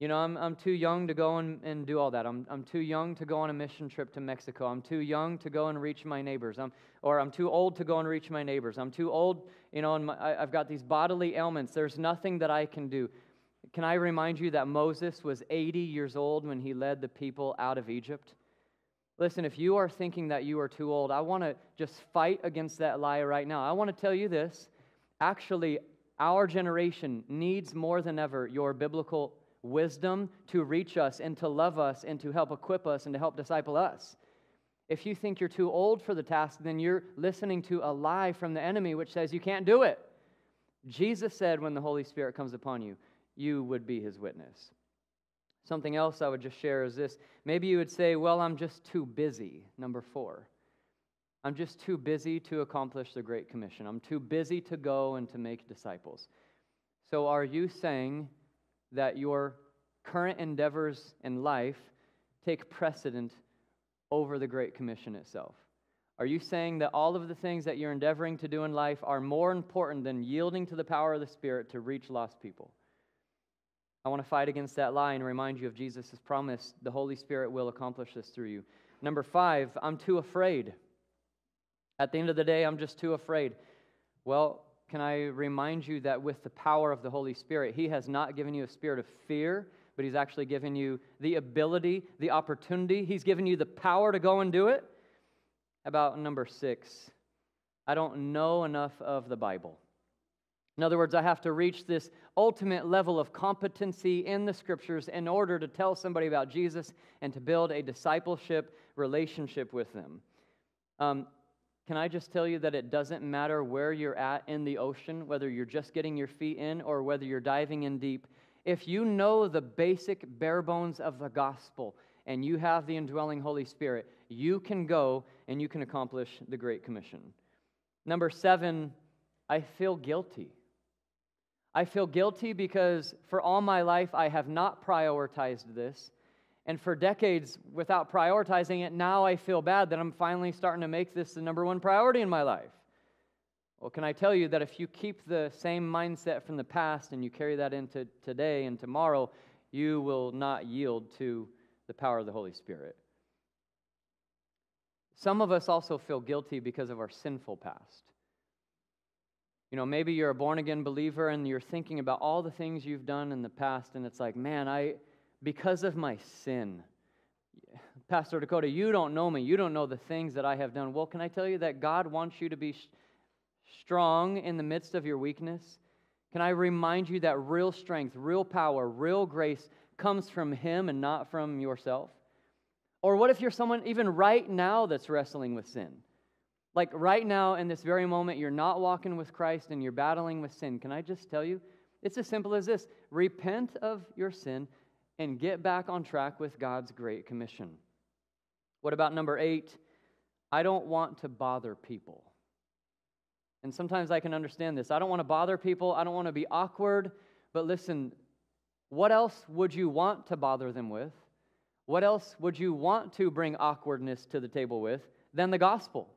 You know, I'm, I'm too young to go and, and do all that. I'm, I'm too young to go on a mission trip to Mexico. I'm too young to go and reach my neighbors. I'm, or I'm too old to go and reach my neighbors. I'm too old, you know, and my, I, I've got these bodily ailments. There's nothing that I can do. Can I remind you that Moses was 80 years old when he led the people out of Egypt? Listen, if you are thinking that you are too old, I want to just fight against that lie right now. I want to tell you this. Actually, our generation needs more than ever your biblical wisdom to reach us and to love us and to help equip us and to help disciple us. If you think you're too old for the task, then you're listening to a lie from the enemy which says you can't do it. Jesus said when the Holy Spirit comes upon you, you would be his witness. Something else I would just share is this. Maybe you would say, Well, I'm just too busy. Number four. I'm just too busy to accomplish the Great Commission. I'm too busy to go and to make disciples. So, are you saying that your current endeavors in life take precedent over the Great Commission itself? Are you saying that all of the things that you're endeavoring to do in life are more important than yielding to the power of the Spirit to reach lost people? I want to fight against that lie and remind you of Jesus' promise the Holy Spirit will accomplish this through you. Number five, I'm too afraid. At the end of the day, I'm just too afraid. Well, can I remind you that with the power of the Holy Spirit, He has not given you a spirit of fear, but He's actually given you the ability, the opportunity. He's given you the power to go and do it. About number six, I don't know enough of the Bible. In other words, I have to reach this ultimate level of competency in the scriptures in order to tell somebody about Jesus and to build a discipleship relationship with them. Um, can I just tell you that it doesn't matter where you're at in the ocean, whether you're just getting your feet in or whether you're diving in deep? If you know the basic bare bones of the gospel and you have the indwelling Holy Spirit, you can go and you can accomplish the Great Commission. Number seven, I feel guilty. I feel guilty because for all my life I have not prioritized this. And for decades, without prioritizing it, now I feel bad that I'm finally starting to make this the number one priority in my life. Well, can I tell you that if you keep the same mindset from the past and you carry that into today and tomorrow, you will not yield to the power of the Holy Spirit? Some of us also feel guilty because of our sinful past. You know, maybe you're a born again believer and you're thinking about all the things you've done in the past, and it's like, man, I, because of my sin. Pastor Dakota, you don't know me. You don't know the things that I have done. Well, can I tell you that God wants you to be strong in the midst of your weakness? Can I remind you that real strength, real power, real grace comes from Him and not from yourself? Or what if you're someone even right now that's wrestling with sin? Like right now, in this very moment, you're not walking with Christ and you're battling with sin. Can I just tell you? It's as simple as this repent of your sin and get back on track with God's Great Commission. What about number eight? I don't want to bother people. And sometimes I can understand this. I don't want to bother people, I don't want to be awkward. But listen, what else would you want to bother them with? What else would you want to bring awkwardness to the table with than the gospel?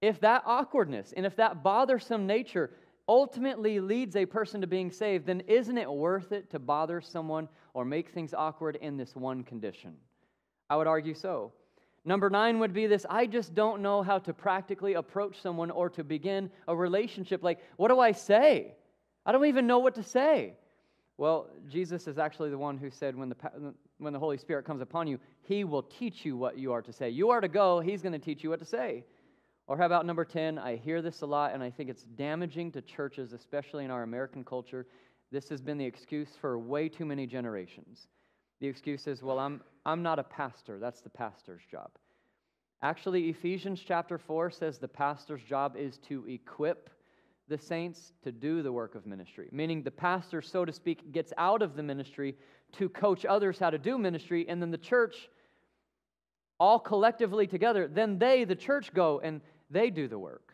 If that awkwardness and if that bothersome nature ultimately leads a person to being saved, then isn't it worth it to bother someone or make things awkward in this one condition? I would argue so. Number nine would be this I just don't know how to practically approach someone or to begin a relationship. Like, what do I say? I don't even know what to say. Well, Jesus is actually the one who said, when the, when the Holy Spirit comes upon you, he will teach you what you are to say. You are to go, he's going to teach you what to say. Or how about number 10? I hear this a lot, and I think it's damaging to churches, especially in our American culture. This has been the excuse for way too many generations. The excuse is, well, I'm, I'm not a pastor. That's the pastor's job. Actually, Ephesians chapter 4 says the pastor's job is to equip the saints to do the work of ministry, meaning the pastor, so to speak, gets out of the ministry to coach others how to do ministry, and then the church, all collectively together, then they, the church, go and they do the work.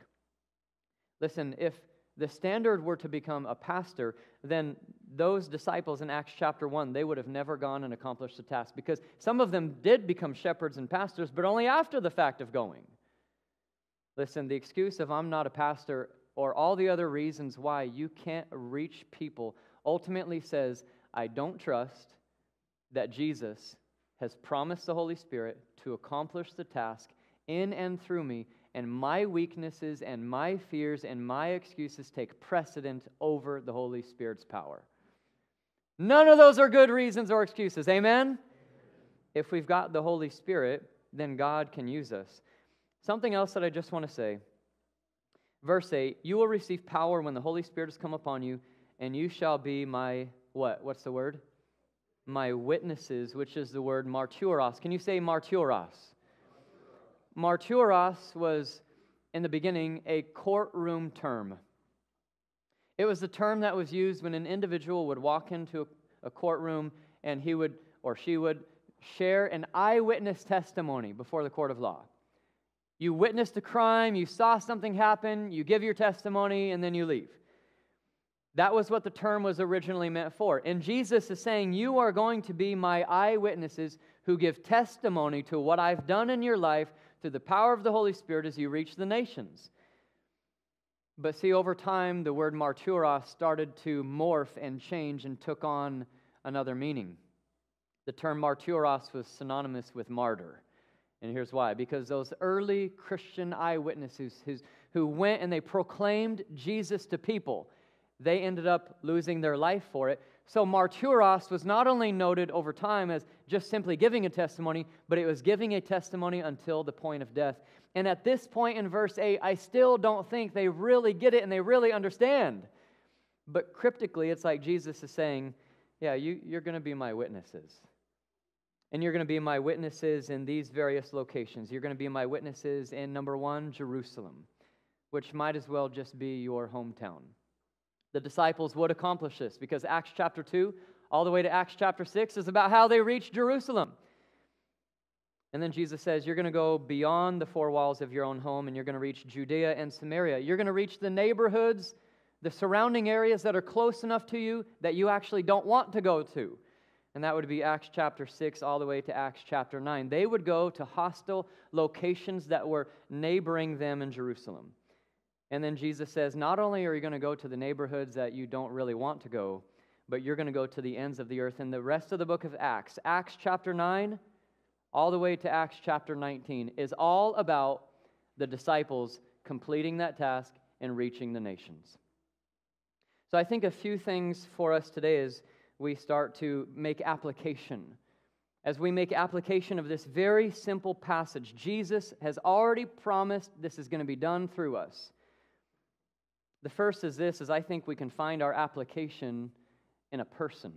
Listen, if the standard were to become a pastor, then those disciples in Acts chapter 1, they would have never gone and accomplished the task because some of them did become shepherds and pastors, but only after the fact of going. Listen, the excuse of I'm not a pastor or all the other reasons why you can't reach people ultimately says, I don't trust that Jesus has promised the Holy Spirit to accomplish the task in and through me and my weaknesses and my fears and my excuses take precedent over the Holy Spirit's power. None of those are good reasons or excuses. Amen? If we've got the Holy Spirit, then God can use us. Something else that I just want to say. Verse 8 You will receive power when the Holy Spirit has come upon you, and you shall be my what? What's the word? My witnesses, which is the word marturos. Can you say marturos? Marturos was, in the beginning, a courtroom term. It was the term that was used when an individual would walk into a courtroom and he would or she would share an eyewitness testimony before the court of law. You witnessed a crime, you saw something happen, you give your testimony, and then you leave. That was what the term was originally meant for. And Jesus is saying, You are going to be my eyewitnesses who give testimony to what I've done in your life through the power of the Holy Spirit as you reach the nations. But see, over time, the word marturos started to morph and change and took on another meaning. The term marturos was synonymous with martyr. And here's why because those early Christian eyewitnesses who, who went and they proclaimed Jesus to people. They ended up losing their life for it. So marturos was not only noted over time as just simply giving a testimony, but it was giving a testimony until the point of death. And at this point in verse 8, I still don't think they really get it and they really understand. But cryptically, it's like Jesus is saying, Yeah, you, you're going to be my witnesses. And you're going to be my witnesses in these various locations. You're going to be my witnesses in number one, Jerusalem, which might as well just be your hometown. The disciples would accomplish this because Acts chapter 2, all the way to Acts chapter 6, is about how they reached Jerusalem. And then Jesus says, You're going to go beyond the four walls of your own home and you're going to reach Judea and Samaria. You're going to reach the neighborhoods, the surrounding areas that are close enough to you that you actually don't want to go to. And that would be Acts chapter 6 all the way to Acts chapter 9. They would go to hostile locations that were neighboring them in Jerusalem. And then Jesus says, Not only are you going to go to the neighborhoods that you don't really want to go, but you're going to go to the ends of the earth. And the rest of the book of Acts, Acts chapter 9, all the way to Acts chapter 19, is all about the disciples completing that task and reaching the nations. So I think a few things for us today as we start to make application. As we make application of this very simple passage, Jesus has already promised this is going to be done through us. The first is this is I think we can find our application in a person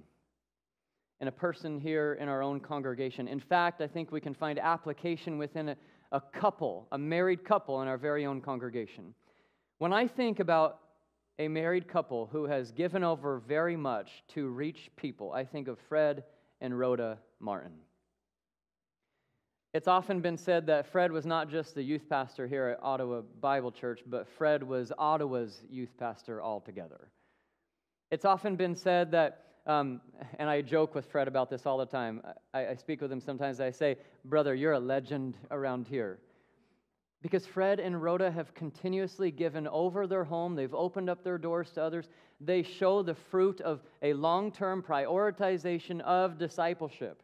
in a person here in our own congregation. In fact, I think we can find application within a, a couple, a married couple in our very own congregation. When I think about a married couple who has given over very much to reach people, I think of Fred and Rhoda Martin. It's often been said that Fred was not just the youth pastor here at Ottawa Bible Church, but Fred was Ottawa's youth pastor altogether. It's often been said that um, and I joke with Fred about this all the time. I, I speak with him sometimes. I say, Brother, you're a legend around here. Because Fred and Rhoda have continuously given over their home, they've opened up their doors to others. They show the fruit of a long term prioritization of discipleship.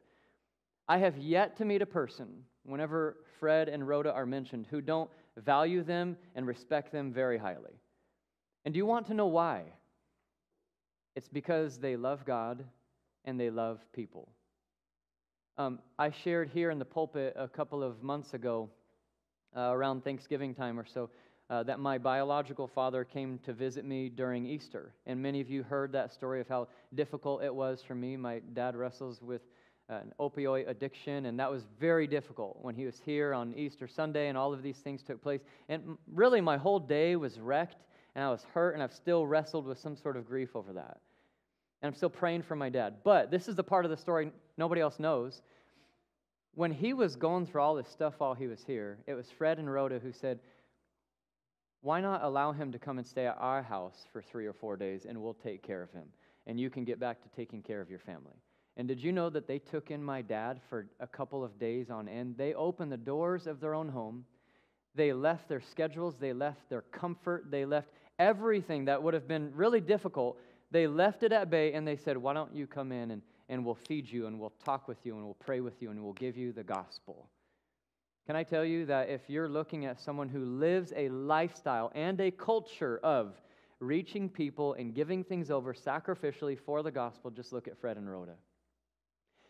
I have yet to meet a person, whenever Fred and Rhoda are mentioned, who don't value them and respect them very highly. And do you want to know why? It's because they love God and they love people. Um, I shared here in the pulpit a couple of months ago, uh, around Thanksgiving time or so, uh, that my biological father came to visit me during Easter. And many of you heard that story of how difficult it was for me. My dad wrestles with an opioid addiction, and that was very difficult when he was here on Easter Sunday and all of these things took place. And really, my whole day was wrecked, and I was hurt, and I've still wrestled with some sort of grief over that. And I'm still praying for my dad. But this is the part of the story nobody else knows. When he was going through all this stuff while he was here, it was Fred and Rhoda who said, Why not allow him to come and stay at our house for three or four days and we'll take care of him? And you can get back to taking care of your family. And did you know that they took in my dad for a couple of days on end? They opened the doors of their own home. They left their schedules, they left their comfort, they left everything that would have been really difficult they left it at bay and they said, Why don't you come in and, and we'll feed you and we'll talk with you and we'll pray with you and we'll give you the gospel. Can I tell you that if you're looking at someone who lives a lifestyle and a culture of reaching people and giving things over sacrificially for the gospel, just look at Fred and Rhoda.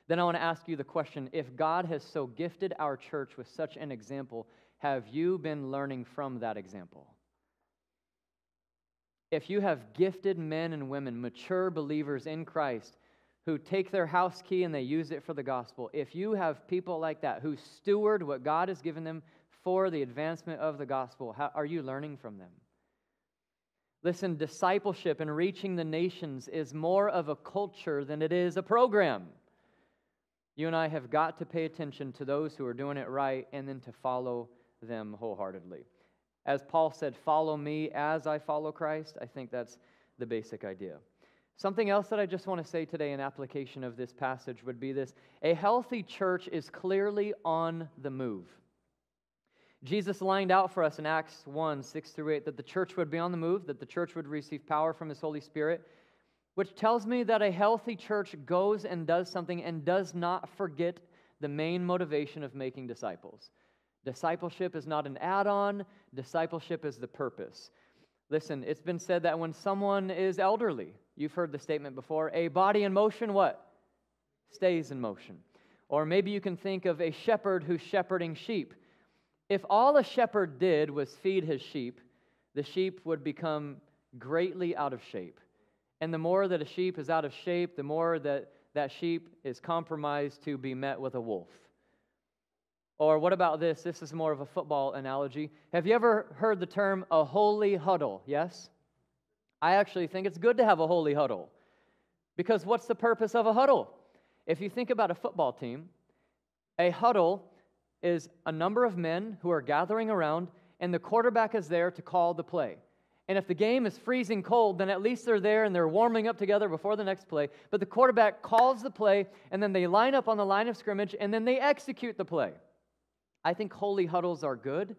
Then I want to ask you the question if God has so gifted our church with such an example, have you been learning from that example? If you have gifted men and women, mature believers in Christ, who take their house key and they use it for the gospel, if you have people like that who steward what God has given them for the advancement of the gospel, how, are you learning from them? Listen, discipleship and reaching the nations is more of a culture than it is a program. You and I have got to pay attention to those who are doing it right and then to follow them wholeheartedly. As Paul said, follow me as I follow Christ. I think that's the basic idea. Something else that I just want to say today in application of this passage would be this a healthy church is clearly on the move. Jesus lined out for us in Acts 1 6 through 8 that the church would be on the move, that the church would receive power from his Holy Spirit, which tells me that a healthy church goes and does something and does not forget the main motivation of making disciples. Discipleship is not an add on, discipleship is the purpose. Listen, it's been said that when someone is elderly, you've heard the statement before, a body in motion, what? Stays in motion. Or maybe you can think of a shepherd who's shepherding sheep. If all a shepherd did was feed his sheep, the sheep would become greatly out of shape. And the more that a sheep is out of shape, the more that that sheep is compromised to be met with a wolf. Or what about this? This is more of a football analogy. Have you ever heard the term a holy huddle? Yes? I actually think it's good to have a holy huddle. Because what's the purpose of a huddle? If you think about a football team, a huddle is a number of men who are gathering around, and the quarterback is there to call the play. And if the game is freezing cold, then at least they're there and they're warming up together before the next play. But the quarterback calls the play, and then they line up on the line of scrimmage, and then they execute the play. I think holy huddles are good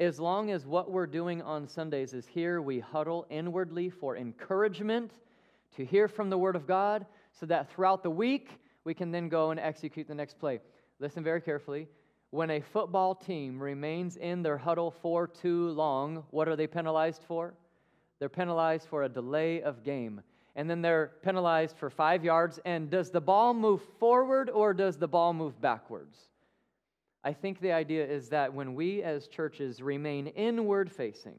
as long as what we're doing on Sundays is here we huddle inwardly for encouragement, to hear from the Word of God, so that throughout the week we can then go and execute the next play. Listen very carefully. When a football team remains in their huddle for too long, what are they penalized for? they're penalized for a delay of game. And then they're penalized for five yards. And does the ball move forward or does the ball move backwards? I think the idea is that when we as churches remain inward facing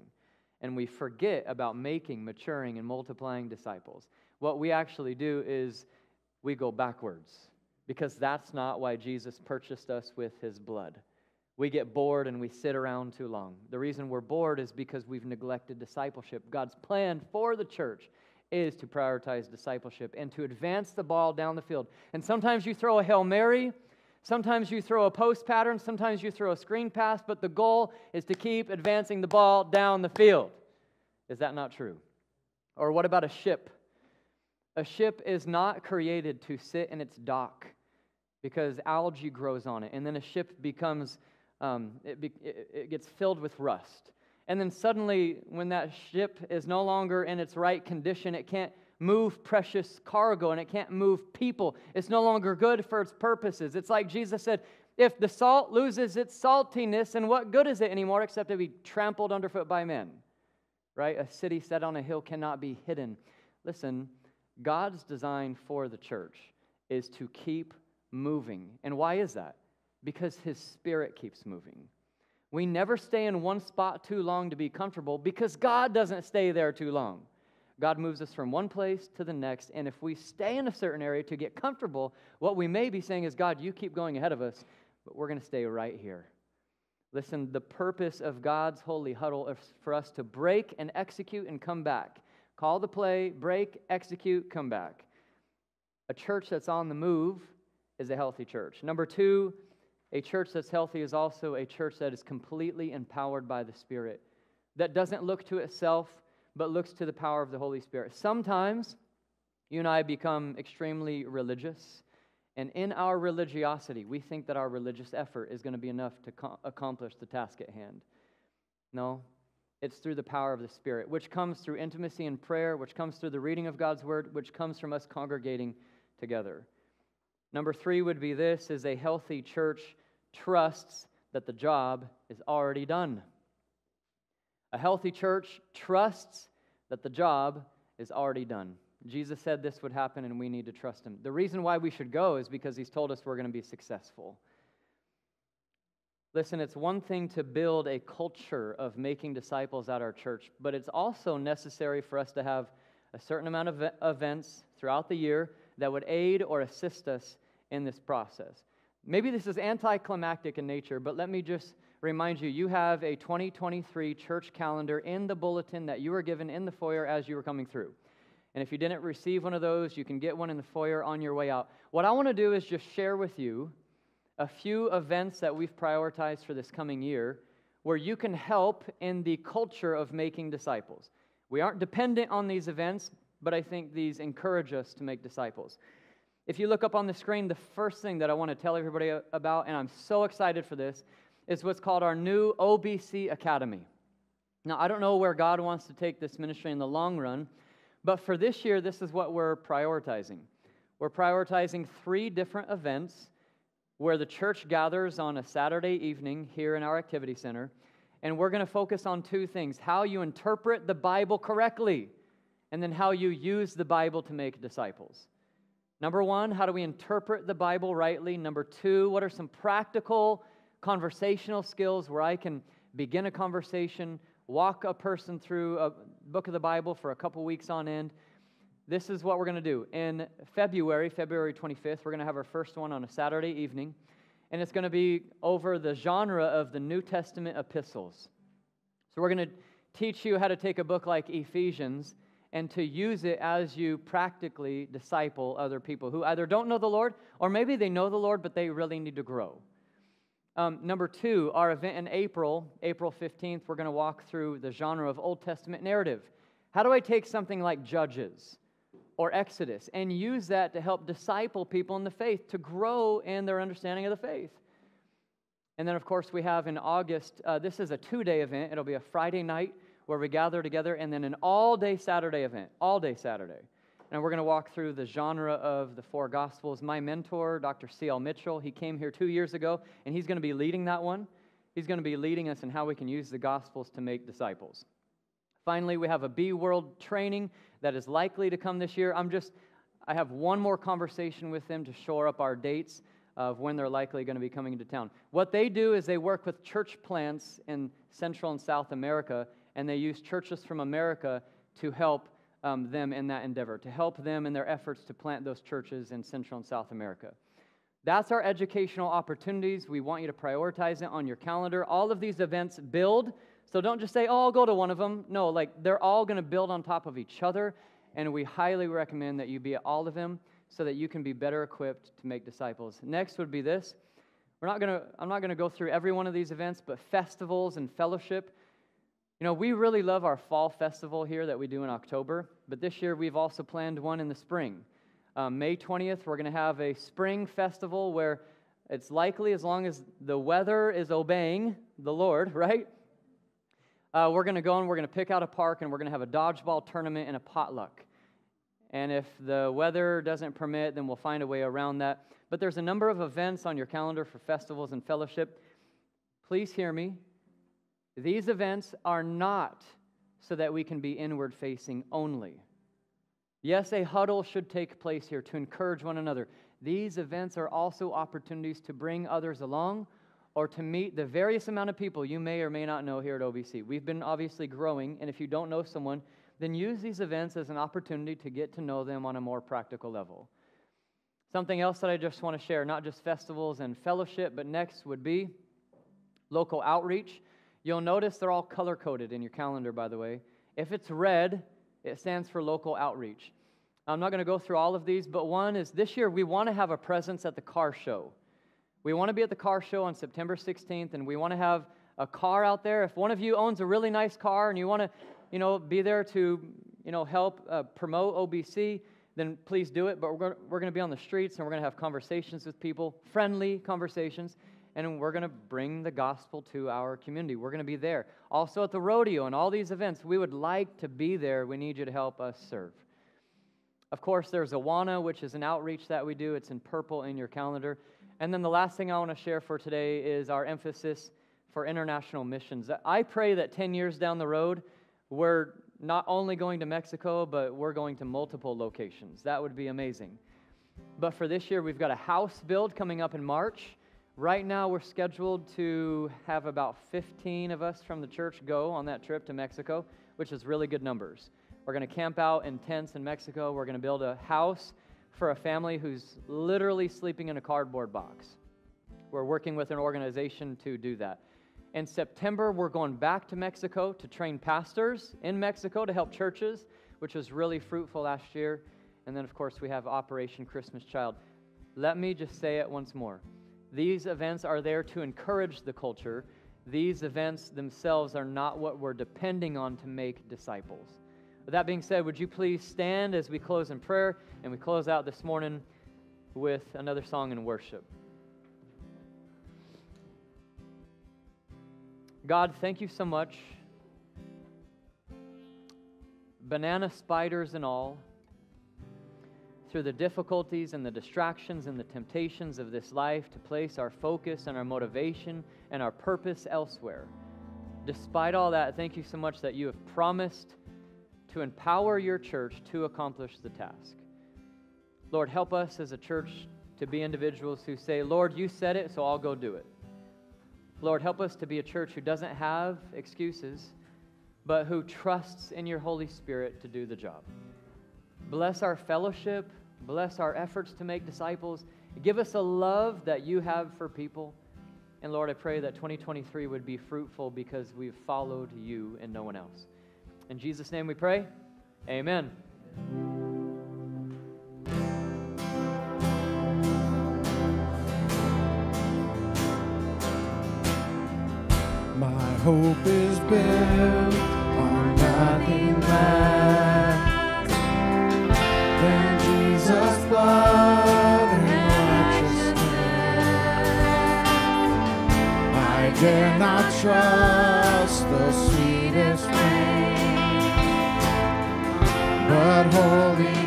and we forget about making, maturing, and multiplying disciples, what we actually do is we go backwards because that's not why Jesus purchased us with his blood we get bored and we sit around too long. The reason we're bored is because we've neglected discipleship. God's plan for the church is to prioritize discipleship and to advance the ball down the field. And sometimes you throw a Hail Mary, sometimes you throw a post pattern, sometimes you throw a screen pass, but the goal is to keep advancing the ball down the field. Is that not true? Or what about a ship? A ship is not created to sit in its dock because algae grows on it, and then a ship becomes um, it, be, it, it gets filled with rust. And then suddenly, when that ship is no longer in its right condition, it can't move precious cargo and it can't move people. It's no longer good for its purposes. It's like Jesus said if the salt loses its saltiness, and what good is it anymore except to be trampled underfoot by men? Right? A city set on a hill cannot be hidden. Listen, God's design for the church is to keep moving. And why is that? because His Spirit keeps moving. We never stay in one spot too long to be comfortable because God doesn't stay there too long. God moves us from one place to the next, and if we stay in a certain area to get comfortable, what we may be saying is, God, you keep going ahead of us, but we're going to stay right here. Listen, the purpose of God's holy huddle is for us to break and execute and come back. Call the play, break, execute, come back. A church that's on the move is a healthy church. Number two, a church that's healthy is also a church that is completely empowered by the Spirit, that doesn't look to itself, but looks to the power of the Holy Spirit. Sometimes you and I become extremely religious, and in our religiosity, we think that our religious effort is going to be enough to co- accomplish the task at hand. No, it's through the power of the Spirit, which comes through intimacy and prayer, which comes through the reading of God's Word, which comes from us congregating together. Number three would be this is a healthy church trusts that the job is already done. A healthy church trusts that the job is already done. Jesus said this would happen, and we need to trust him. The reason why we should go is because he's told us we're going to be successful. Listen, it's one thing to build a culture of making disciples at our church, but it's also necessary for us to have a certain amount of events throughout the year that would aid or assist us in this process. Maybe this is anticlimactic in nature, but let me just remind you you have a 2023 church calendar in the bulletin that you were given in the foyer as you were coming through. And if you didn't receive one of those, you can get one in the foyer on your way out. What I want to do is just share with you a few events that we've prioritized for this coming year where you can help in the culture of making disciples. We aren't dependent on these events, but I think these encourage us to make disciples. If you look up on the screen, the first thing that I want to tell everybody about, and I'm so excited for this, is what's called our new OBC Academy. Now, I don't know where God wants to take this ministry in the long run, but for this year, this is what we're prioritizing. We're prioritizing three different events where the church gathers on a Saturday evening here in our activity center. And we're going to focus on two things how you interpret the Bible correctly, and then how you use the Bible to make disciples. Number one, how do we interpret the Bible rightly? Number two, what are some practical conversational skills where I can begin a conversation, walk a person through a book of the Bible for a couple weeks on end? This is what we're going to do. In February, February 25th, we're going to have our first one on a Saturday evening, and it's going to be over the genre of the New Testament epistles. So we're going to teach you how to take a book like Ephesians and to use it as you practically disciple other people who either don't know the Lord or maybe they know the Lord, but they really need to grow. Um, number two, our event in April, April 15th, we're going to walk through the genre of Old Testament narrative. How do I take something like Judges? or Exodus and use that to help disciple people in the faith, to grow in their understanding of the faith. And then, of course, we have in August, uh, this is a two day event. It'll be a Friday night where we gather together, and then an all day Saturday event, all day Saturday. And we're going to walk through the genre of the four Gospels. My mentor, Dr. C.L. Mitchell, he came here two years ago, and he's going to be leading that one. He's going to be leading us in how we can use the Gospels to make disciples. Finally, we have a B World training that is likely to come this year. I'm just, I have one more conversation with them to shore up our dates of when they're likely going to be coming into town. What they do is they work with church plants in Central and South America, and they use churches from America to help um, them in that endeavor, to help them in their efforts to plant those churches in Central and South America. That's our educational opportunities. We want you to prioritize it on your calendar. All of these events build so don't just say, oh, I'll go to one of them. No, like they're all going to build on top of each other. And we highly recommend that you be at all of them so that you can be better equipped to make disciples. Next would be this. We're not gonna, I'm not going to go through every one of these events, but festivals and fellowship. You know, we really love our fall festival here that we do in October, but this year we've also planned one in the spring. Um, May 20th, we're going to have a spring festival where it's likely, as long as the weather is obeying the Lord, (laughs) right? uh, we're going to go and we're going to pick out a park and we're going to have a dodgeball tournament and a potluck. And if the weather doesn't permit, then we'll find a way around that. But there's a number of events on your calendar for festivals and fellowship. Please hear me. These events are not so that we can be inward facing only. Yes, a huddle should take place here to encourage one another. These events are also opportunities to bring others along or to meet the various amount of people you may or may not know here at OBC. We've been obviously growing, and if you don't know someone, then use these events as an opportunity to get to know them on a more practical level. Something else that I just want to share, not just festivals and fellowship, but next would be local outreach. You'll notice they're all color coded in your calendar, by the way. If it's red, it stands for local outreach. I'm not going to go through all of these, but one is this year we want to have a presence at the car show. We want to be at the car show on September 16th, and we want to have a car out there. If one of you owns a really nice car and you want to, you know, be there to, you know, help uh, promote OBC, then please do it. But we're going, we're to be on the streets and we're going to have conversations with people, friendly conversations, and we're going to bring the gospel to our community. We're going to be there. Also at the rodeo and all these events, we would like to be there. We need you to help us serve. Of course, there's Awana, which is an outreach that we do. It's in purple in your calendar. And then the last thing I want to share for today is our emphasis for international missions. I pray that 10 years down the road, we're not only going to Mexico, but we're going to multiple locations. That would be amazing. But for this year, we've got a house build coming up in March. Right now, we're scheduled to have about 15 of us from the church go on that trip to Mexico, which is really good numbers. We're going to camp out in tents in Mexico. We're going to build a house for a family who's literally sleeping in a cardboard box. We're working with an organization to do that. In September, we're going back to Mexico to train pastors in Mexico to help churches, which was really fruitful last year. And then, of course, we have Operation Christmas Child. Let me just say it once more. These events are there to encourage the culture. These events themselves are not what we're depending on to make disciples. With that being said, would you please stand as we close in prayer and we close out this morning with another song in worship? God, thank you so much. Banana spiders and all. Through the difficulties and the distractions and the temptations of this life to place our focus and our motivation and our purpose elsewhere. Despite all that, thank you so much that you have promised to empower your church to accomplish the task. Lord, help us as a church to be individuals who say, Lord, you said it, so I'll go do it. Lord, help us to be a church who doesn't have excuses, but who trusts in your Holy Spirit to do the job. Bless our fellowship, bless our efforts to make disciples. Give us a love that you have for people. And Lord, I pray that 2023 would be fruitful because we've followed you and no one else. In Jesus' name we pray. Amen. My hope is built on nothing less dare not trust the sweetest frame, but wholly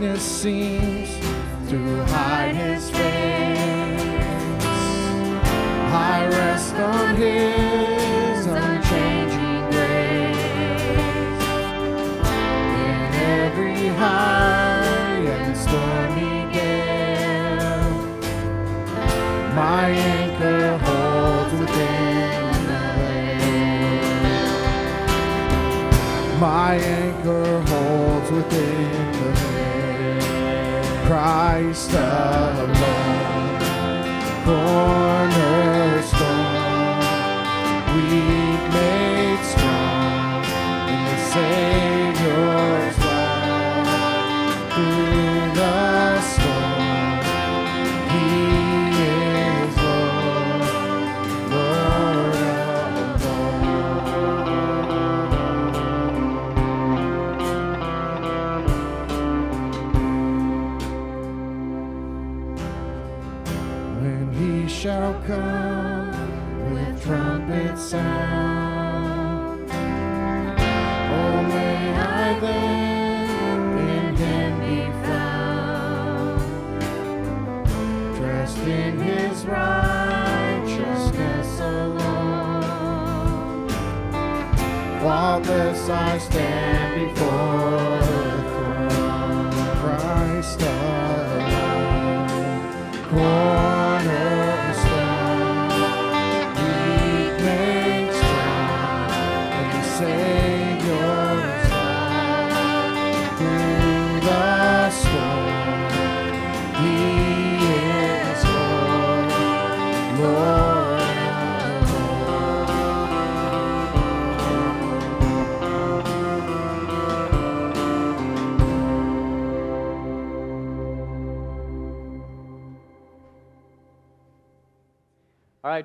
darkness seems to hide his face, I rest on his unchanging grace. In every high and stormy gale, my anchor holds within the veil. My anchor holds within. Christ alone, cornerstone,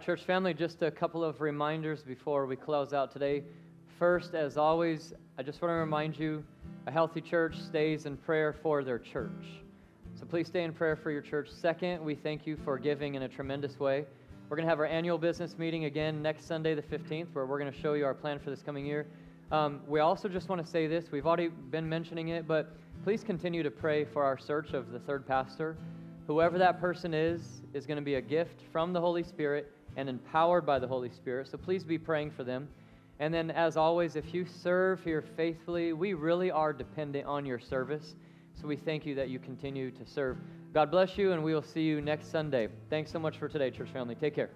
church family, just a couple of reminders before we close out today. First, as always, I just want to remind you a healthy church stays in prayer for their church. So please stay in prayer for your church. Second, we thank you for giving in a tremendous way. We're going to have our annual business meeting again next Sunday, the 15th, where we're going to show you our plan for this coming year. Um, we also just want to say this we've already been mentioning it, but please continue to pray for our search of the third pastor. Whoever that person is, is going to be a gift from the Holy Spirit and empowered by the Holy Spirit. So please be praying for them. And then, as always, if you serve here faithfully, we really are dependent on your service. So we thank you that you continue to serve. God bless you, and we will see you next Sunday. Thanks so much for today, church family. Take care.